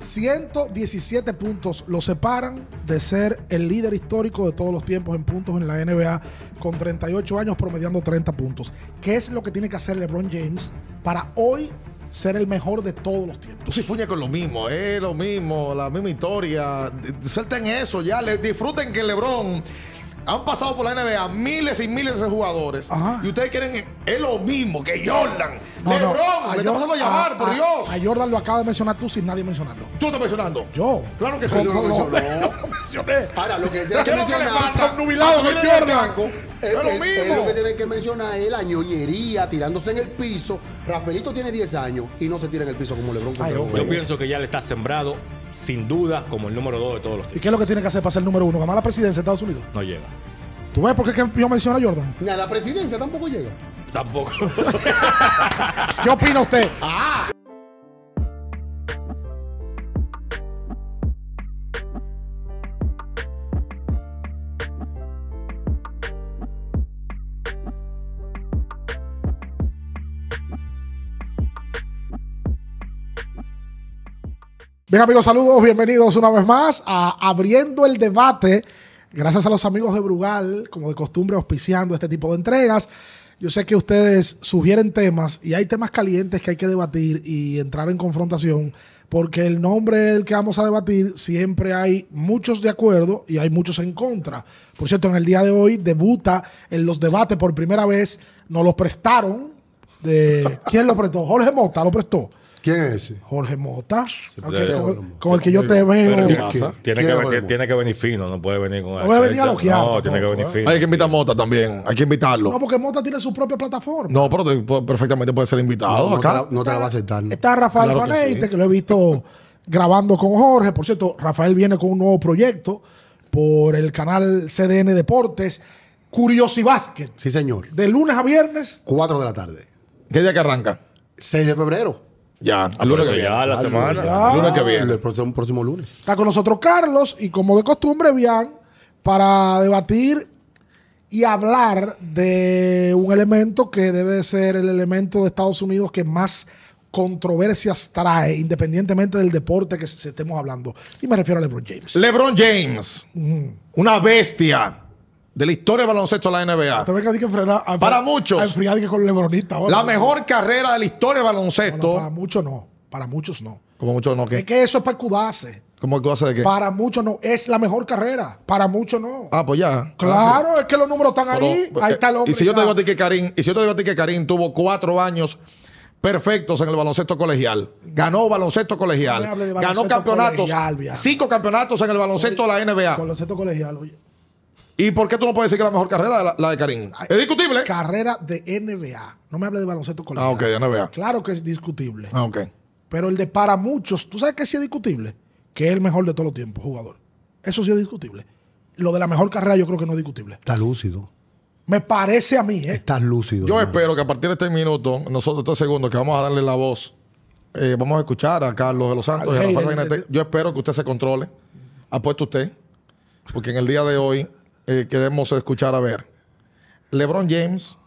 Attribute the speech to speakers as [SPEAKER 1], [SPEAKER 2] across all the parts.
[SPEAKER 1] 117 puntos lo separan de ser el líder histórico de todos los tiempos en puntos en la NBA con 38 años promediando 30 puntos. ¿Qué es lo que tiene que hacer LeBron James para hoy ser el mejor de todos los tiempos?
[SPEAKER 2] Sí fuñas con lo mismo, es lo mismo, la misma historia. Suelten eso ya, disfruten que LeBron han pasado por la NBA miles y miles de jugadores.
[SPEAKER 1] Ajá.
[SPEAKER 2] Y ustedes quieren, es lo mismo que Jordan.
[SPEAKER 1] No, no,
[SPEAKER 2] LeBron,
[SPEAKER 1] a
[SPEAKER 2] le
[SPEAKER 1] Jordan-
[SPEAKER 2] haciendo llamar,
[SPEAKER 1] a-
[SPEAKER 2] por
[SPEAKER 1] a-
[SPEAKER 2] Dios.
[SPEAKER 1] A Jordan lo acaba de mencionar tú sin nadie mencionarlo.
[SPEAKER 2] ¿Tú estás mencionando?
[SPEAKER 1] Yo.
[SPEAKER 2] Claro que sí. Yo menciono.
[SPEAKER 1] lo mencioné.
[SPEAKER 3] Ahora, lo que
[SPEAKER 2] ¿Qué
[SPEAKER 3] tienen
[SPEAKER 2] es
[SPEAKER 3] que mencionar
[SPEAKER 1] obnubilado
[SPEAKER 2] A
[SPEAKER 1] con Jordan.
[SPEAKER 3] Es,
[SPEAKER 2] lo mismo.
[SPEAKER 3] lo que tienen que mencionar es la ñoñería, tirándose en el piso. Rafaelito tiene 10 años y no se tira en el piso como Lebron.
[SPEAKER 1] Ay.
[SPEAKER 4] Yo pienso que ya le está sembrado, sin duda, como el número dos de todos los
[SPEAKER 1] ¿Y
[SPEAKER 4] tiempos.
[SPEAKER 1] qué es lo que tiene que hacer para ser el número uno? Ganar la presidencia de Estados Unidos.
[SPEAKER 4] No llega.
[SPEAKER 1] ¿Tú ves por qué que yo menciono a Jordan?
[SPEAKER 3] Ni a la presidencia tampoco llega.
[SPEAKER 4] Tampoco.
[SPEAKER 1] ¿Qué opina usted? Bien amigos, saludos, bienvenidos una vez más a Abriendo el Debate. Gracias a los amigos de Brugal, como de costumbre, auspiciando este tipo de entregas. Yo sé que ustedes sugieren temas y hay temas calientes que hay que debatir y entrar en confrontación, porque el nombre del que vamos a debatir siempre hay muchos de acuerdo y hay muchos en contra. Por cierto, en el día de hoy debuta en los debates por primera vez, nos lo prestaron. De, ¿Quién lo prestó? Jorge Mota lo prestó.
[SPEAKER 3] ¿Quién es ese?
[SPEAKER 1] Jorge Mota, ok,
[SPEAKER 4] pero-
[SPEAKER 1] con, con el que yo te veo.
[SPEAKER 4] Tiene,
[SPEAKER 3] ¿Qué
[SPEAKER 4] que,
[SPEAKER 3] de
[SPEAKER 4] tiene, que venir fino, no puede venir con...
[SPEAKER 1] No puede venir a loquear
[SPEAKER 4] No, tiene que venir
[SPEAKER 1] ¿eh?
[SPEAKER 4] fino.
[SPEAKER 2] Hay que invitar a Mota también, hay que invitarlo.
[SPEAKER 1] No, porque Mota tiene su propia plataforma.
[SPEAKER 2] No, pero te- pu- perfectamente puede ser invitado
[SPEAKER 3] No, no te
[SPEAKER 2] acá.
[SPEAKER 3] la, no te la va a aceptar.
[SPEAKER 1] Está Rafael
[SPEAKER 2] Claro que
[SPEAKER 1] Faneite,
[SPEAKER 2] sí.
[SPEAKER 1] que lo he visto grabando con Jorge. Por cierto, Rafael viene con un nuevo proyecto por el canal CDN Deportes, Curiosibásquet.
[SPEAKER 3] Sí, señor.
[SPEAKER 1] De lunes a viernes.
[SPEAKER 3] 4 de la tarde.
[SPEAKER 2] ¿Qué día que arranca?
[SPEAKER 3] 6 de febrero.
[SPEAKER 2] Ya, lunes
[SPEAKER 4] Pero
[SPEAKER 2] que viene.
[SPEAKER 4] ya la
[SPEAKER 3] Ah,
[SPEAKER 4] semana.
[SPEAKER 1] ya.
[SPEAKER 2] El lunes que
[SPEAKER 3] El
[SPEAKER 2] viene.
[SPEAKER 3] próximo, próximo lunes.
[SPEAKER 1] Está con nosotros Carlos y como de costumbre, Bian, para debatir y hablar de un elemento que debe de ser el elemento de Estados Unidos que más controversias trae, independientemente del deporte que estemos hablando. Y me refiero a LeBron James.
[SPEAKER 2] LeBron James, una bestia de la historia del baloncesto de la NBA.
[SPEAKER 1] venga a que enfriar, a,
[SPEAKER 2] Para muchos.
[SPEAKER 1] A enfriar de que con LeBronista. ahora.
[SPEAKER 2] La mejor carrera de la historia del
[SPEAKER 1] No, no,
[SPEAKER 2] baloncesto.
[SPEAKER 1] para muchos no. Para muchos no.
[SPEAKER 2] Como muchos no,
[SPEAKER 1] Es
[SPEAKER 2] ¿qué?
[SPEAKER 1] que eso es para escudarse.
[SPEAKER 2] ¿Cómo cosa de qué?
[SPEAKER 1] Para muchos no. Es la mejor carrera. Para muchos no.
[SPEAKER 2] Ah, pues ya.
[SPEAKER 1] claro, es que los números están
[SPEAKER 2] Pero,
[SPEAKER 1] ahí.
[SPEAKER 2] eh,
[SPEAKER 1] Ahí está el hombre.
[SPEAKER 2] Y si yo te digo a ti que Karim, y si yo te digo a ti que Karim tuvo cuatro años perfectos en el baloncesto colegial, ganó baloncesto colegial,
[SPEAKER 1] No
[SPEAKER 2] ganó
[SPEAKER 1] baloncesto
[SPEAKER 2] campeonatos,
[SPEAKER 1] colegial,
[SPEAKER 2] cinco campeonatos en el baloncesto de la NBA.
[SPEAKER 1] Centros colegial, oye.
[SPEAKER 2] ¿Y por qué tú no puedes decir que la mejor carrera es la, la de Karim? Es discutible.
[SPEAKER 1] Carrera de NBA. No me hable de baloncesto colegial.
[SPEAKER 2] Ah, ok, de NBA.
[SPEAKER 1] Claro que es discutible.
[SPEAKER 2] Ah, ok.
[SPEAKER 1] Pero el de para muchos, ¿tú sabes que sí es discutible? Que es el mejor de todos los tiempos, jugador. Eso sí es discutible. Lo de la mejor carrera yo creo que no es discutible.
[SPEAKER 3] Está lúcido.
[SPEAKER 1] Me parece a mí, ¿eh?
[SPEAKER 3] Estás lúcido.
[SPEAKER 2] Yo
[SPEAKER 3] hermano.
[SPEAKER 2] espero que a partir de este minuto, nosotros estos segundos que vamos a darle la voz, eh, vamos a escuchar a Carlos de los Santos y a Rafael
[SPEAKER 1] hater.
[SPEAKER 2] Sainete. Yo espero que usted se controle. Apuesto usted. Porque en el día de hoy eh, queremos escuchar a ver. LeBron James,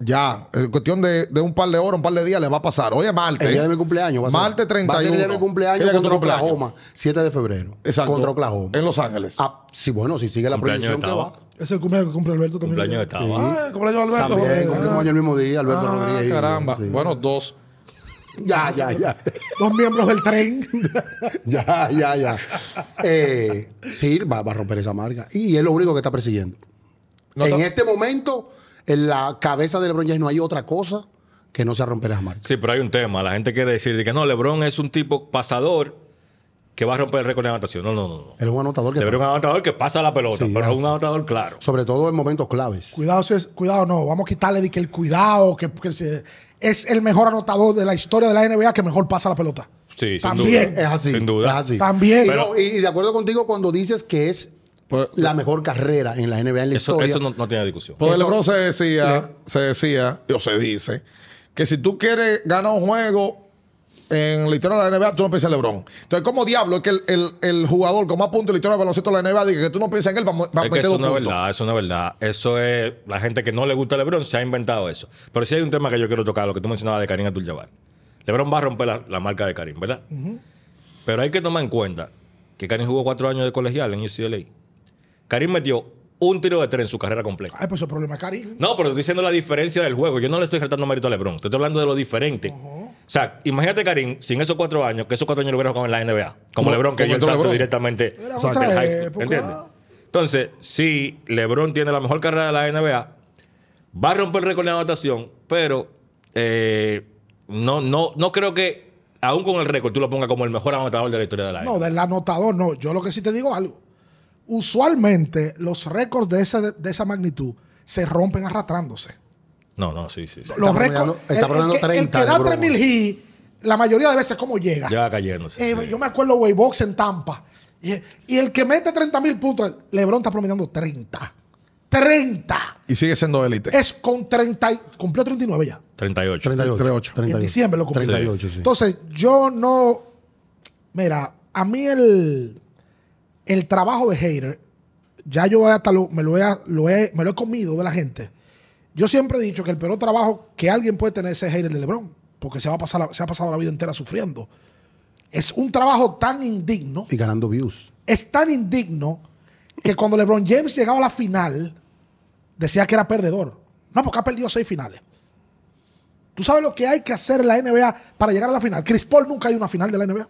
[SPEAKER 2] ya, en cuestión de, de un par de horas, un par de días, le va a pasar. Hoy es martes.
[SPEAKER 3] El día de mi cumpleaños va a ser.
[SPEAKER 2] Martes
[SPEAKER 3] Va a ser el día de
[SPEAKER 2] 31.
[SPEAKER 3] mi
[SPEAKER 2] ¿Qué
[SPEAKER 3] cumpleaños contra
[SPEAKER 2] cumpleaños?
[SPEAKER 3] Oklahoma. 7 de febrero.
[SPEAKER 2] Exacto.
[SPEAKER 3] Contra Oklahoma.
[SPEAKER 2] En Los Ángeles.
[SPEAKER 3] Ah, sí, bueno, si sigue la
[SPEAKER 4] Cumpleaños
[SPEAKER 3] proyección que
[SPEAKER 4] estaba.
[SPEAKER 3] va.
[SPEAKER 1] Es el cumpleaños que cumple Alberto también.
[SPEAKER 4] Cumpleaños estaba.
[SPEAKER 1] Ah, el cumpleaños de Alberto.
[SPEAKER 3] También, cumplimos año el mismo día, Alberto
[SPEAKER 2] Ah,
[SPEAKER 3] Rodríguez.
[SPEAKER 2] caramba.
[SPEAKER 3] Sí.
[SPEAKER 2] Bueno, dos.
[SPEAKER 3] Ya, ya, ya.
[SPEAKER 1] Dos miembros del tren.
[SPEAKER 3] ya, ya, ya. Eh, sí, va, va a romper esa marca. Y es lo único que está persiguiendo.
[SPEAKER 2] No
[SPEAKER 3] en este momento, en la cabeza de LeBron James no hay otra cosa que no sea romper esa marca.
[SPEAKER 4] Sí, pero hay un tema. La gente quiere decir de que no, LeBron es un tipo pasador que va a romper el récord de anotación. No, no, no. no.
[SPEAKER 3] Él es un anotador que
[SPEAKER 4] LeBron es
[SPEAKER 3] pasa.
[SPEAKER 4] un anotador que pasa la pelota,
[SPEAKER 3] Sí,
[SPEAKER 4] pero es un anotador claro.
[SPEAKER 3] Sobre todo en momentos claves.
[SPEAKER 1] Cuidado, si es, cuidado, no. Vamos a quitarle de que el cuidado, que, que se- es el mejor anotador de la historia de la NBA que mejor pasa la pelota.
[SPEAKER 4] Sí, sin
[SPEAKER 1] También
[SPEAKER 4] duda.
[SPEAKER 3] Es así.
[SPEAKER 4] Sin duda.
[SPEAKER 3] Es así.
[SPEAKER 1] También.
[SPEAKER 3] Y,
[SPEAKER 4] Pero-
[SPEAKER 3] no, y- y de acuerdo contigo cuando dices que es la mejor carrera en la NBA en la
[SPEAKER 4] Eso,
[SPEAKER 3] historia.
[SPEAKER 4] eso no, no tiene discusión.
[SPEAKER 2] Pues
[SPEAKER 3] Eso-
[SPEAKER 2] LeBron se decía, se decía, o se dice, que si tú quieres ganar un juego en la historia de la NBA, tú no piensas en LeBron. Entonces, ¿cómo diablo es que el, el- el jugador con más puntos en la historia del baloncesto de la NBA diga que tú no piensas en él para, para
[SPEAKER 4] Es que
[SPEAKER 2] meter
[SPEAKER 4] eso
[SPEAKER 2] dos
[SPEAKER 4] no es verdad, eso no es verdad. Eso es la gente que no le gusta a LeBron se ha inventado eso. Pero sí hay un tema que yo quiero tocar, lo que tú mencionabas de Karim Abdul-Jabbar. LeBron va a romper la, la marca de Karim, ¿verdad? Pero hay que tomar en cuenta que Karim jugó cuatro años de colegial en UCLA. Karim metió un tiro de tres en su carrera completa.
[SPEAKER 1] Ay, pues el problema es Karim.
[SPEAKER 4] No, pero estoy diciendo la diferencia del juego. Yo no le estoy retando mérito a LeBron. Estoy hablando de lo diferente. O sea, imagínate Karim sin esos cuatro años, que esos cuatro años lo hubiera jugado en la NBA. Como,
[SPEAKER 2] Como-
[SPEAKER 4] LeBron, que yo
[SPEAKER 2] entró
[SPEAKER 4] salto directamente
[SPEAKER 1] Era
[SPEAKER 4] del high school,
[SPEAKER 1] época.
[SPEAKER 4] ¿Entiendes? Entonces, si LeBron tiene la mejor carrera de la NBA, va a romper el récord de anotación, pero eh, no, no, no creo que, aún con el récord, tú lo pongas como el mejor anotador de la historia de la NBA.
[SPEAKER 1] No, del anotador no. Yo lo que sí te digo algo. Usualmente los récords de esa, de esa magnitud se rompen arrastrándose.
[SPEAKER 4] No, no, sí, sí. sí.
[SPEAKER 1] Los récords.
[SPEAKER 3] está
[SPEAKER 1] el- el, que, el
[SPEAKER 3] 30
[SPEAKER 1] que da
[SPEAKER 3] de broma.
[SPEAKER 1] 3000 hits, la mayoría de veces, ¿cómo llega?
[SPEAKER 4] Ya cayéndose.
[SPEAKER 1] Eh,
[SPEAKER 4] sí.
[SPEAKER 1] Yo me acuerdo Waybox en Tampa. Y, y el que mete 30 mil puntos, LeBron está promediando 30. 30.
[SPEAKER 2] Y sigue siendo élite.
[SPEAKER 1] Es con 30. y- Cumplió 39 ya.
[SPEAKER 4] 38.
[SPEAKER 3] 38.
[SPEAKER 2] 38.
[SPEAKER 3] 38.
[SPEAKER 1] En diciembre lo cumplió.
[SPEAKER 3] 38, sí.
[SPEAKER 1] Entonces, yo no. Mira, a mí el, el trabajo de hater, ya yo hasta lo, me, lo he, lo he- me lo he comido de la gente. Yo siempre he dicho que el peor trabajo que alguien puede tener es hater de LeBron, porque se, va a pasar la- se ha pasado la vida entera sufriendo. Es un trabajo tan indigno,
[SPEAKER 3] y ganando views.
[SPEAKER 1] es tan indigno, que cuando LeBron James llegaba a la final, decía que era perdedor. No, porque ha perdido seis finales. ¿Tú sabes lo que hay que hacer en la NBA para llegar a la final? Chris Paul nunca ha ido a una final de la NBA.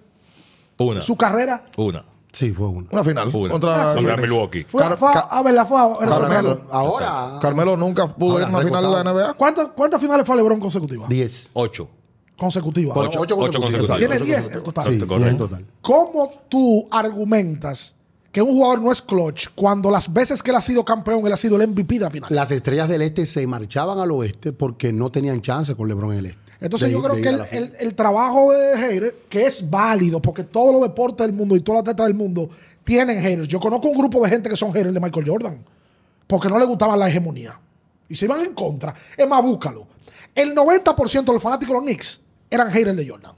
[SPEAKER 4] Una.
[SPEAKER 1] Su carrera
[SPEAKER 4] Una.
[SPEAKER 3] Sí, fue uno.
[SPEAKER 2] Una final.
[SPEAKER 4] Una.
[SPEAKER 2] Contra,
[SPEAKER 4] Contra
[SPEAKER 2] Phoenix.
[SPEAKER 4] Milwaukee.
[SPEAKER 1] fue,
[SPEAKER 2] Car-
[SPEAKER 1] fue a-
[SPEAKER 2] Car-
[SPEAKER 1] a verla, fue a-
[SPEAKER 2] Carmelo.
[SPEAKER 3] Ahora.
[SPEAKER 2] Carmelo nunca pudo ir a una final de la. NBA.
[SPEAKER 1] ¿Cuántas, ¿Cuántas finales fue a LeBron consecutivas?
[SPEAKER 3] 10.
[SPEAKER 4] Ocho.
[SPEAKER 1] Consecutivas.
[SPEAKER 4] Ocho-
[SPEAKER 3] ocho
[SPEAKER 4] ocho
[SPEAKER 3] consecutivas.
[SPEAKER 4] consecutivas.
[SPEAKER 1] Tiene
[SPEAKER 4] ocho
[SPEAKER 1] 10 en total.
[SPEAKER 3] Sí,
[SPEAKER 4] Correcto.
[SPEAKER 3] en total.
[SPEAKER 1] ¿Cómo tú argumentas que un jugador no es clutch cuando las veces que él ha sido campeón, él ha sido el MVP de la final?
[SPEAKER 3] Las estrellas del este se marchaban al oeste porque no tenían chance con LeBron en el este.
[SPEAKER 1] Entonces
[SPEAKER 3] De-
[SPEAKER 1] yo creo que el, el- el trabajo de haters, que es válido, porque todos los deportes del mundo y todos los atletas del mundo tienen haters. Yo conozco un grupo de gente que son haters de Michael Jordan, porque no le gustaba la hegemonía. Y se iban en contra. Es más, búscalo. El 90% de los fanáticos de los Knicks eran haters de Jordan.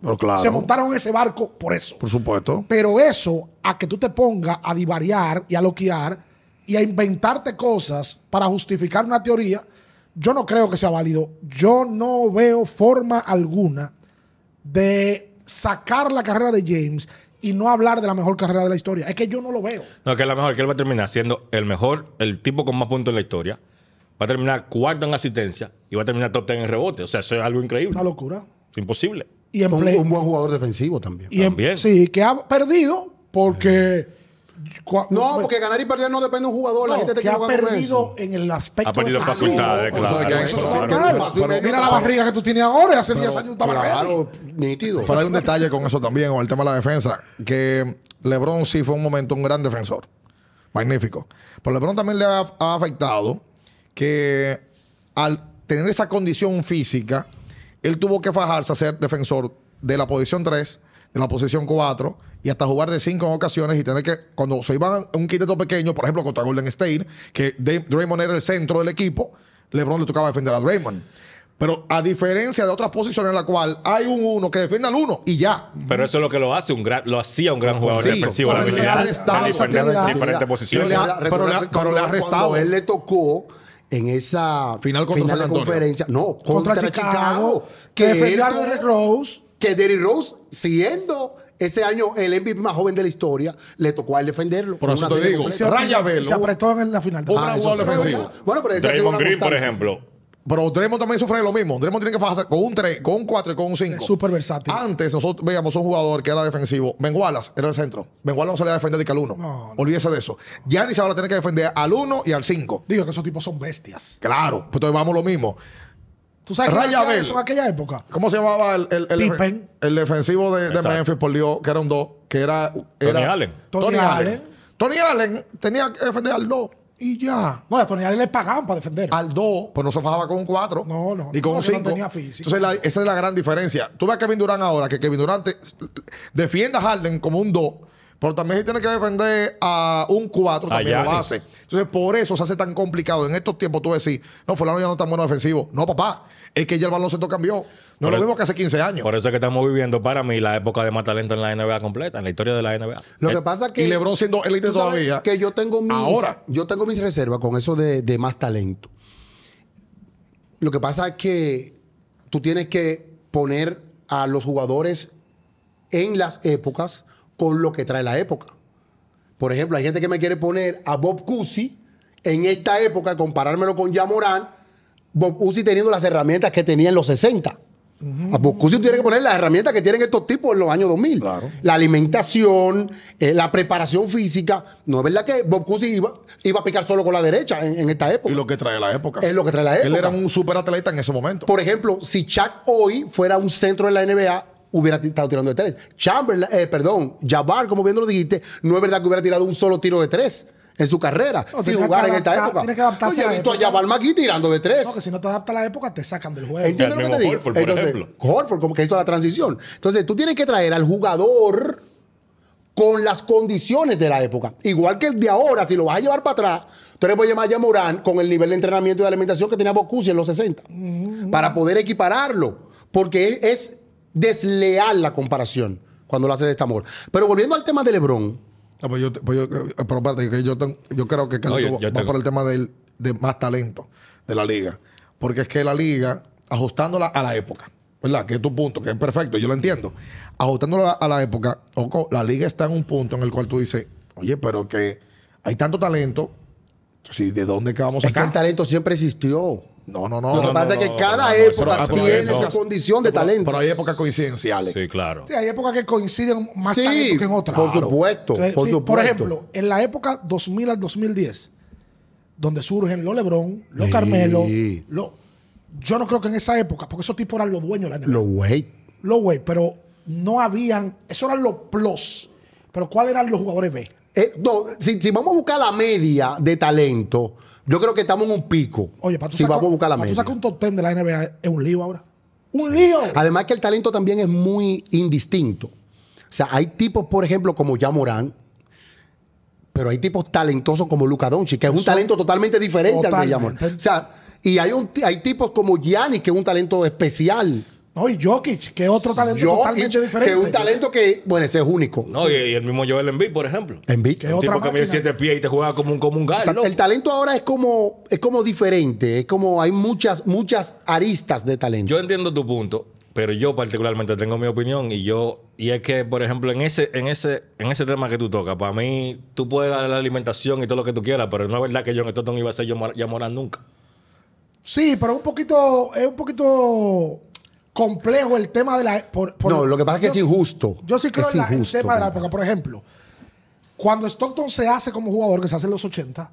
[SPEAKER 2] Pero claro.
[SPEAKER 1] Se montaron en ese barco por eso.
[SPEAKER 2] Por supuesto.
[SPEAKER 1] Pero eso, a que tú te pongas a divariar y a loquear y a inventarte cosas para justificar una teoría, yo no creo que sea válido. Yo no veo forma alguna de sacar la carrera de James y no hablar de la mejor carrera de la historia. Es que yo no lo veo.
[SPEAKER 4] No, que es la mejor, que él va a terminar siendo el mejor, el tipo con más puntos en la historia. Va a terminar cuarto en asistencia y va a terminar top 10 en rebote. O sea, eso es algo increíble.
[SPEAKER 1] Una locura.
[SPEAKER 4] Es imposible.
[SPEAKER 1] Y en
[SPEAKER 3] un, un buen jugador defensivo también.
[SPEAKER 1] y en-
[SPEAKER 4] También.
[SPEAKER 1] sí, que ha perdido porque.
[SPEAKER 3] No, porque ganar y perder no depende de un jugador. la gente te
[SPEAKER 1] que ha perdido en el aspecto
[SPEAKER 4] Ha perdido facultades, claro.
[SPEAKER 2] que-
[SPEAKER 1] Eso es
[SPEAKER 2] Pero-
[SPEAKER 3] pero-
[SPEAKER 1] Mira la barriga que tú tienes ahora y hace 10 años ready.
[SPEAKER 3] Claro, nítido.
[SPEAKER 2] Pero hay un detalle con eso también, con el tema de la defensa, que LeBron sí fue un momento un gran defensor. Magnífico. Pero LeBron también le ha, ha afectado que al tener esa condición física, él tuvo que fajarse a ser defensor de la posición 3, de la posición 4 y hasta jugar de 5 en ocasiones y tener que, cuando se iban a un quinteto pequeño, por ejemplo, contra Golden State, que Draymond era el centro del equipo, LeBron le tocaba defender a Draymond. Pero a diferencia de otras posiciones en la cual hay un uno que defiende al uno y ya.
[SPEAKER 4] Pero eso es lo que lo hace un gran, lo hacía un gran jugador
[SPEAKER 2] Sí,
[SPEAKER 4] defensivo, la habilidad diferentes posiciones.
[SPEAKER 2] pero le ha- pero le ha restado.
[SPEAKER 3] Cuando él le tocó en esa
[SPEAKER 2] Final contra San
[SPEAKER 3] de conferencia. No,
[SPEAKER 1] contra, Chicago, que defendió a Derrick Rose.
[SPEAKER 3] Que Derrick Rose, siendo ese año el MVP más joven de la historia, le tocó a él defenderlo.
[SPEAKER 2] Por eso te digo,
[SPEAKER 3] completa.
[SPEAKER 2] Raya Velo.
[SPEAKER 1] se apretó en la final.
[SPEAKER 2] Un
[SPEAKER 3] Ah,
[SPEAKER 2] jugador defensivo.
[SPEAKER 3] Bueno, pero
[SPEAKER 4] Draymond Green, por ejemplo,
[SPEAKER 2] Pero Draymond también sufre lo mismo. Draymond tiene que fajarse con un 3, con un 4 y con un 5.
[SPEAKER 1] Es súper versátil.
[SPEAKER 2] Antes nosotros veíamos un jugador que era defensivo. Ben Wallace era el centro. Ben Wallace no salía a defender de que al 1.
[SPEAKER 1] No, no.
[SPEAKER 2] Olvídese de eso. Giannis ahora tiene que defender al 1 y al 5.
[SPEAKER 1] Digo que esos tipos son bestias.
[SPEAKER 2] Claro, pues entonces vamos lo mismo.
[SPEAKER 1] ¿Tú sabes
[SPEAKER 2] Raya
[SPEAKER 1] hacía eso en aquella época?
[SPEAKER 2] ¿Cómo se llamaba el, el, el, el defensivo de, de. Memphis por Dios, que era un 2, que era,
[SPEAKER 4] Tony
[SPEAKER 2] era-
[SPEAKER 4] Allen.
[SPEAKER 1] Tony
[SPEAKER 2] Tony, Allen.
[SPEAKER 1] Allen.
[SPEAKER 2] Tony Allen tenía que defender al 2 y ya.
[SPEAKER 1] No, a Tony Allen le pagaban para defender.
[SPEAKER 2] al 2, pues no se fajaba con un 4.
[SPEAKER 1] No, no,
[SPEAKER 2] Ni con
[SPEAKER 1] no,
[SPEAKER 2] un
[SPEAKER 1] que no
[SPEAKER 2] 5.
[SPEAKER 1] tenía físico.
[SPEAKER 2] Entonces, la- esa es la gran diferencia. Tú ves a Kevin Durant ahora, que Kevin Durant defiende a Harden como un 2, pero también tiene que defender a un 4,
[SPEAKER 4] A
[SPEAKER 2] también lo
[SPEAKER 4] Giannis.
[SPEAKER 2] hace. Entonces, por eso se hace tan complicado. En estos tiempos tú decís, no, fulano ya no es tan bueno defensivo. No, papá, es que ya el baloncesto cambió. No
[SPEAKER 4] Por
[SPEAKER 2] lo mismo que hace 15 años.
[SPEAKER 4] por eso es que estamos viviendo para mí la época de más talento en la NBA completa, en la historia de la NBA.
[SPEAKER 3] Lo
[SPEAKER 4] Eh,
[SPEAKER 3] que pasa es que.
[SPEAKER 2] y LeBron siendo élite todavía.
[SPEAKER 3] Que yo tengo mis.
[SPEAKER 2] Ahora.
[SPEAKER 3] Yo tengo mis reservas con eso de, de más talento. Lo que pasa es que tú tienes que poner a los jugadores en las épocas con lo que trae la época. Por ejemplo, hay gente que me quiere poner a Bob Cousy en esta época, comparármelo con Morán, Bob Cousy teniendo las herramientas que tenía en los 60. A Bob Cousy tiene que poner las herramientas que tienen estos tipos en los años 2000.
[SPEAKER 2] Claro.
[SPEAKER 3] La alimentación, eh, la preparación física. No es verdad que Bob Cousy iba, iba a picar solo con la derecha en, en esta época.
[SPEAKER 2] Y lo que trae la época.
[SPEAKER 3] Es lo que trae la
[SPEAKER 2] Él
[SPEAKER 3] época.
[SPEAKER 2] era un superatleta en ese momento.
[SPEAKER 3] Por ejemplo, si Chuck hoy fuera un centro en la NBA, hubiera estado tirando de tres. Chamberlain, eh, perdón, Jabbar, como bien lo dijiste, no es verdad que hubiera tirado un solo tiro de tres en su carrera.
[SPEAKER 1] No,
[SPEAKER 3] si
[SPEAKER 1] tiene
[SPEAKER 3] jugara
[SPEAKER 1] que
[SPEAKER 3] en esta época.
[SPEAKER 1] tiene que adaptarse
[SPEAKER 3] Oye, he visto a. Jabbar McGee tirando de tres.
[SPEAKER 1] No, que si no te adaptas a la época, te sacan del juego.
[SPEAKER 3] ¿Entiendes lo que te digo?
[SPEAKER 4] Horford, por
[SPEAKER 3] Entonces,
[SPEAKER 4] ejemplo.
[SPEAKER 3] Horford, como que hizo la transición. Entonces, tú tienes que traer al jugador con las condiciones de la época. Igual que el de ahora, si lo vas a llevar para atrás, tú le puedes llamar a Morán con el nivel de entrenamiento y de alimentación que tenía Bocusi en los 60. Para poder equipararlo. Porque es desleal la comparación cuando lo hace de esta amor. Pero volviendo al tema de LeBron,
[SPEAKER 2] Ah, pues yo, pues yo- eh, pero espérate, que yo, ten- yo creo que
[SPEAKER 4] No, yo-
[SPEAKER 2] va-
[SPEAKER 4] yo
[SPEAKER 2] va
[SPEAKER 4] tengo.
[SPEAKER 2] por el tema del, de más talento de la liga. Porque es que la liga, ajustándola a la época, ¿verdad? Que es tu punto, que es perfecto, yo lo entiendo. Ajustándola a la época, ojo, la liga está en un punto en el cual tú dices, oye, pero que hay tanto talento, sí, ¿de dónde que vamos a
[SPEAKER 3] es que el
[SPEAKER 2] sacar?
[SPEAKER 3] talento siempre existió.
[SPEAKER 2] No, no, no.
[SPEAKER 3] lo que
[SPEAKER 2] no,
[SPEAKER 3] pasa
[SPEAKER 4] no,
[SPEAKER 3] es que
[SPEAKER 4] no,
[SPEAKER 3] cada época
[SPEAKER 4] pero- pero-
[SPEAKER 3] tiene
[SPEAKER 4] no.
[SPEAKER 3] su condición de talento.
[SPEAKER 2] Pero hay épocas coincidenciales.
[SPEAKER 4] Sí, claro.
[SPEAKER 1] Sí, hay épocas que coinciden más
[SPEAKER 3] Sí,
[SPEAKER 1] talento que en otras.
[SPEAKER 3] por supuesto, por
[SPEAKER 1] sí,
[SPEAKER 3] supuesto.
[SPEAKER 1] Por ejemplo, en la época 2000 al 2010, donde surgen los LeBron, los
[SPEAKER 3] Sí.
[SPEAKER 1] Carmelo, los- yo no creo que en esa época, porque esos tipos eran los dueños de la NBA.
[SPEAKER 3] Los Wade.
[SPEAKER 1] Los güey, pero no habían, eso eran los plus. Pero ¿cuáles eran los jugadores B?
[SPEAKER 3] Eh, no, si, si vamos a buscar la media de talento, yo creo que estamos en un pico.
[SPEAKER 1] Oye, para tú
[SPEAKER 3] si vamos a buscar la
[SPEAKER 1] para tú
[SPEAKER 3] media.
[SPEAKER 1] sacar un top 10 de la NBA es un lío ahora. ¡Un lío!
[SPEAKER 3] Además que el talento también es muy indistinto. O sea, hay tipos, por ejemplo, como ya Morán, pero hay tipos talentosos como Luca Doncic, que es un talento totalmente diferente al de Yamorán.
[SPEAKER 1] Totalmente.
[SPEAKER 3] O sea, y hay, un, hay tipos como Gianni, que es un talento especial.
[SPEAKER 1] No, y Jokic, que es otro talento
[SPEAKER 3] Jokic,
[SPEAKER 1] totalmente diferente.
[SPEAKER 3] Que es un talento que, bueno, ese es único.
[SPEAKER 4] No, y, y el mismo Joel Embiid, por ejemplo.
[SPEAKER 3] Embiid.
[SPEAKER 1] Que
[SPEAKER 4] Un
[SPEAKER 1] otra
[SPEAKER 4] tipo que mide siete pies y te juega como un, como un
[SPEAKER 3] O
[SPEAKER 4] gallo.
[SPEAKER 3] sea, el talento ahora es como, es como diferente, es como hay muchas, muchas aristas de talento.
[SPEAKER 4] Yo entiendo tu punto, pero yo particularmente tengo mi opinión y yo y es que por ejemplo en ese en ese en ese tema que tú tocas, para mí tú puedes dar la alimentación y todo lo que tú quieras, pero no es verdad que John Stockton iba a ser John ya Morán nunca.
[SPEAKER 1] Sí, pero un poquito, es un poquito complejo el tema de la. por- por-
[SPEAKER 3] no, lo que pasa es que
[SPEAKER 1] yo
[SPEAKER 3] es injusto.
[SPEAKER 1] Yo sí creo
[SPEAKER 3] es
[SPEAKER 1] en la- el
[SPEAKER 3] injusto,
[SPEAKER 1] tema de la época. Por ejemplo, cuando Stockton se hace como jugador, que se hace en los 80,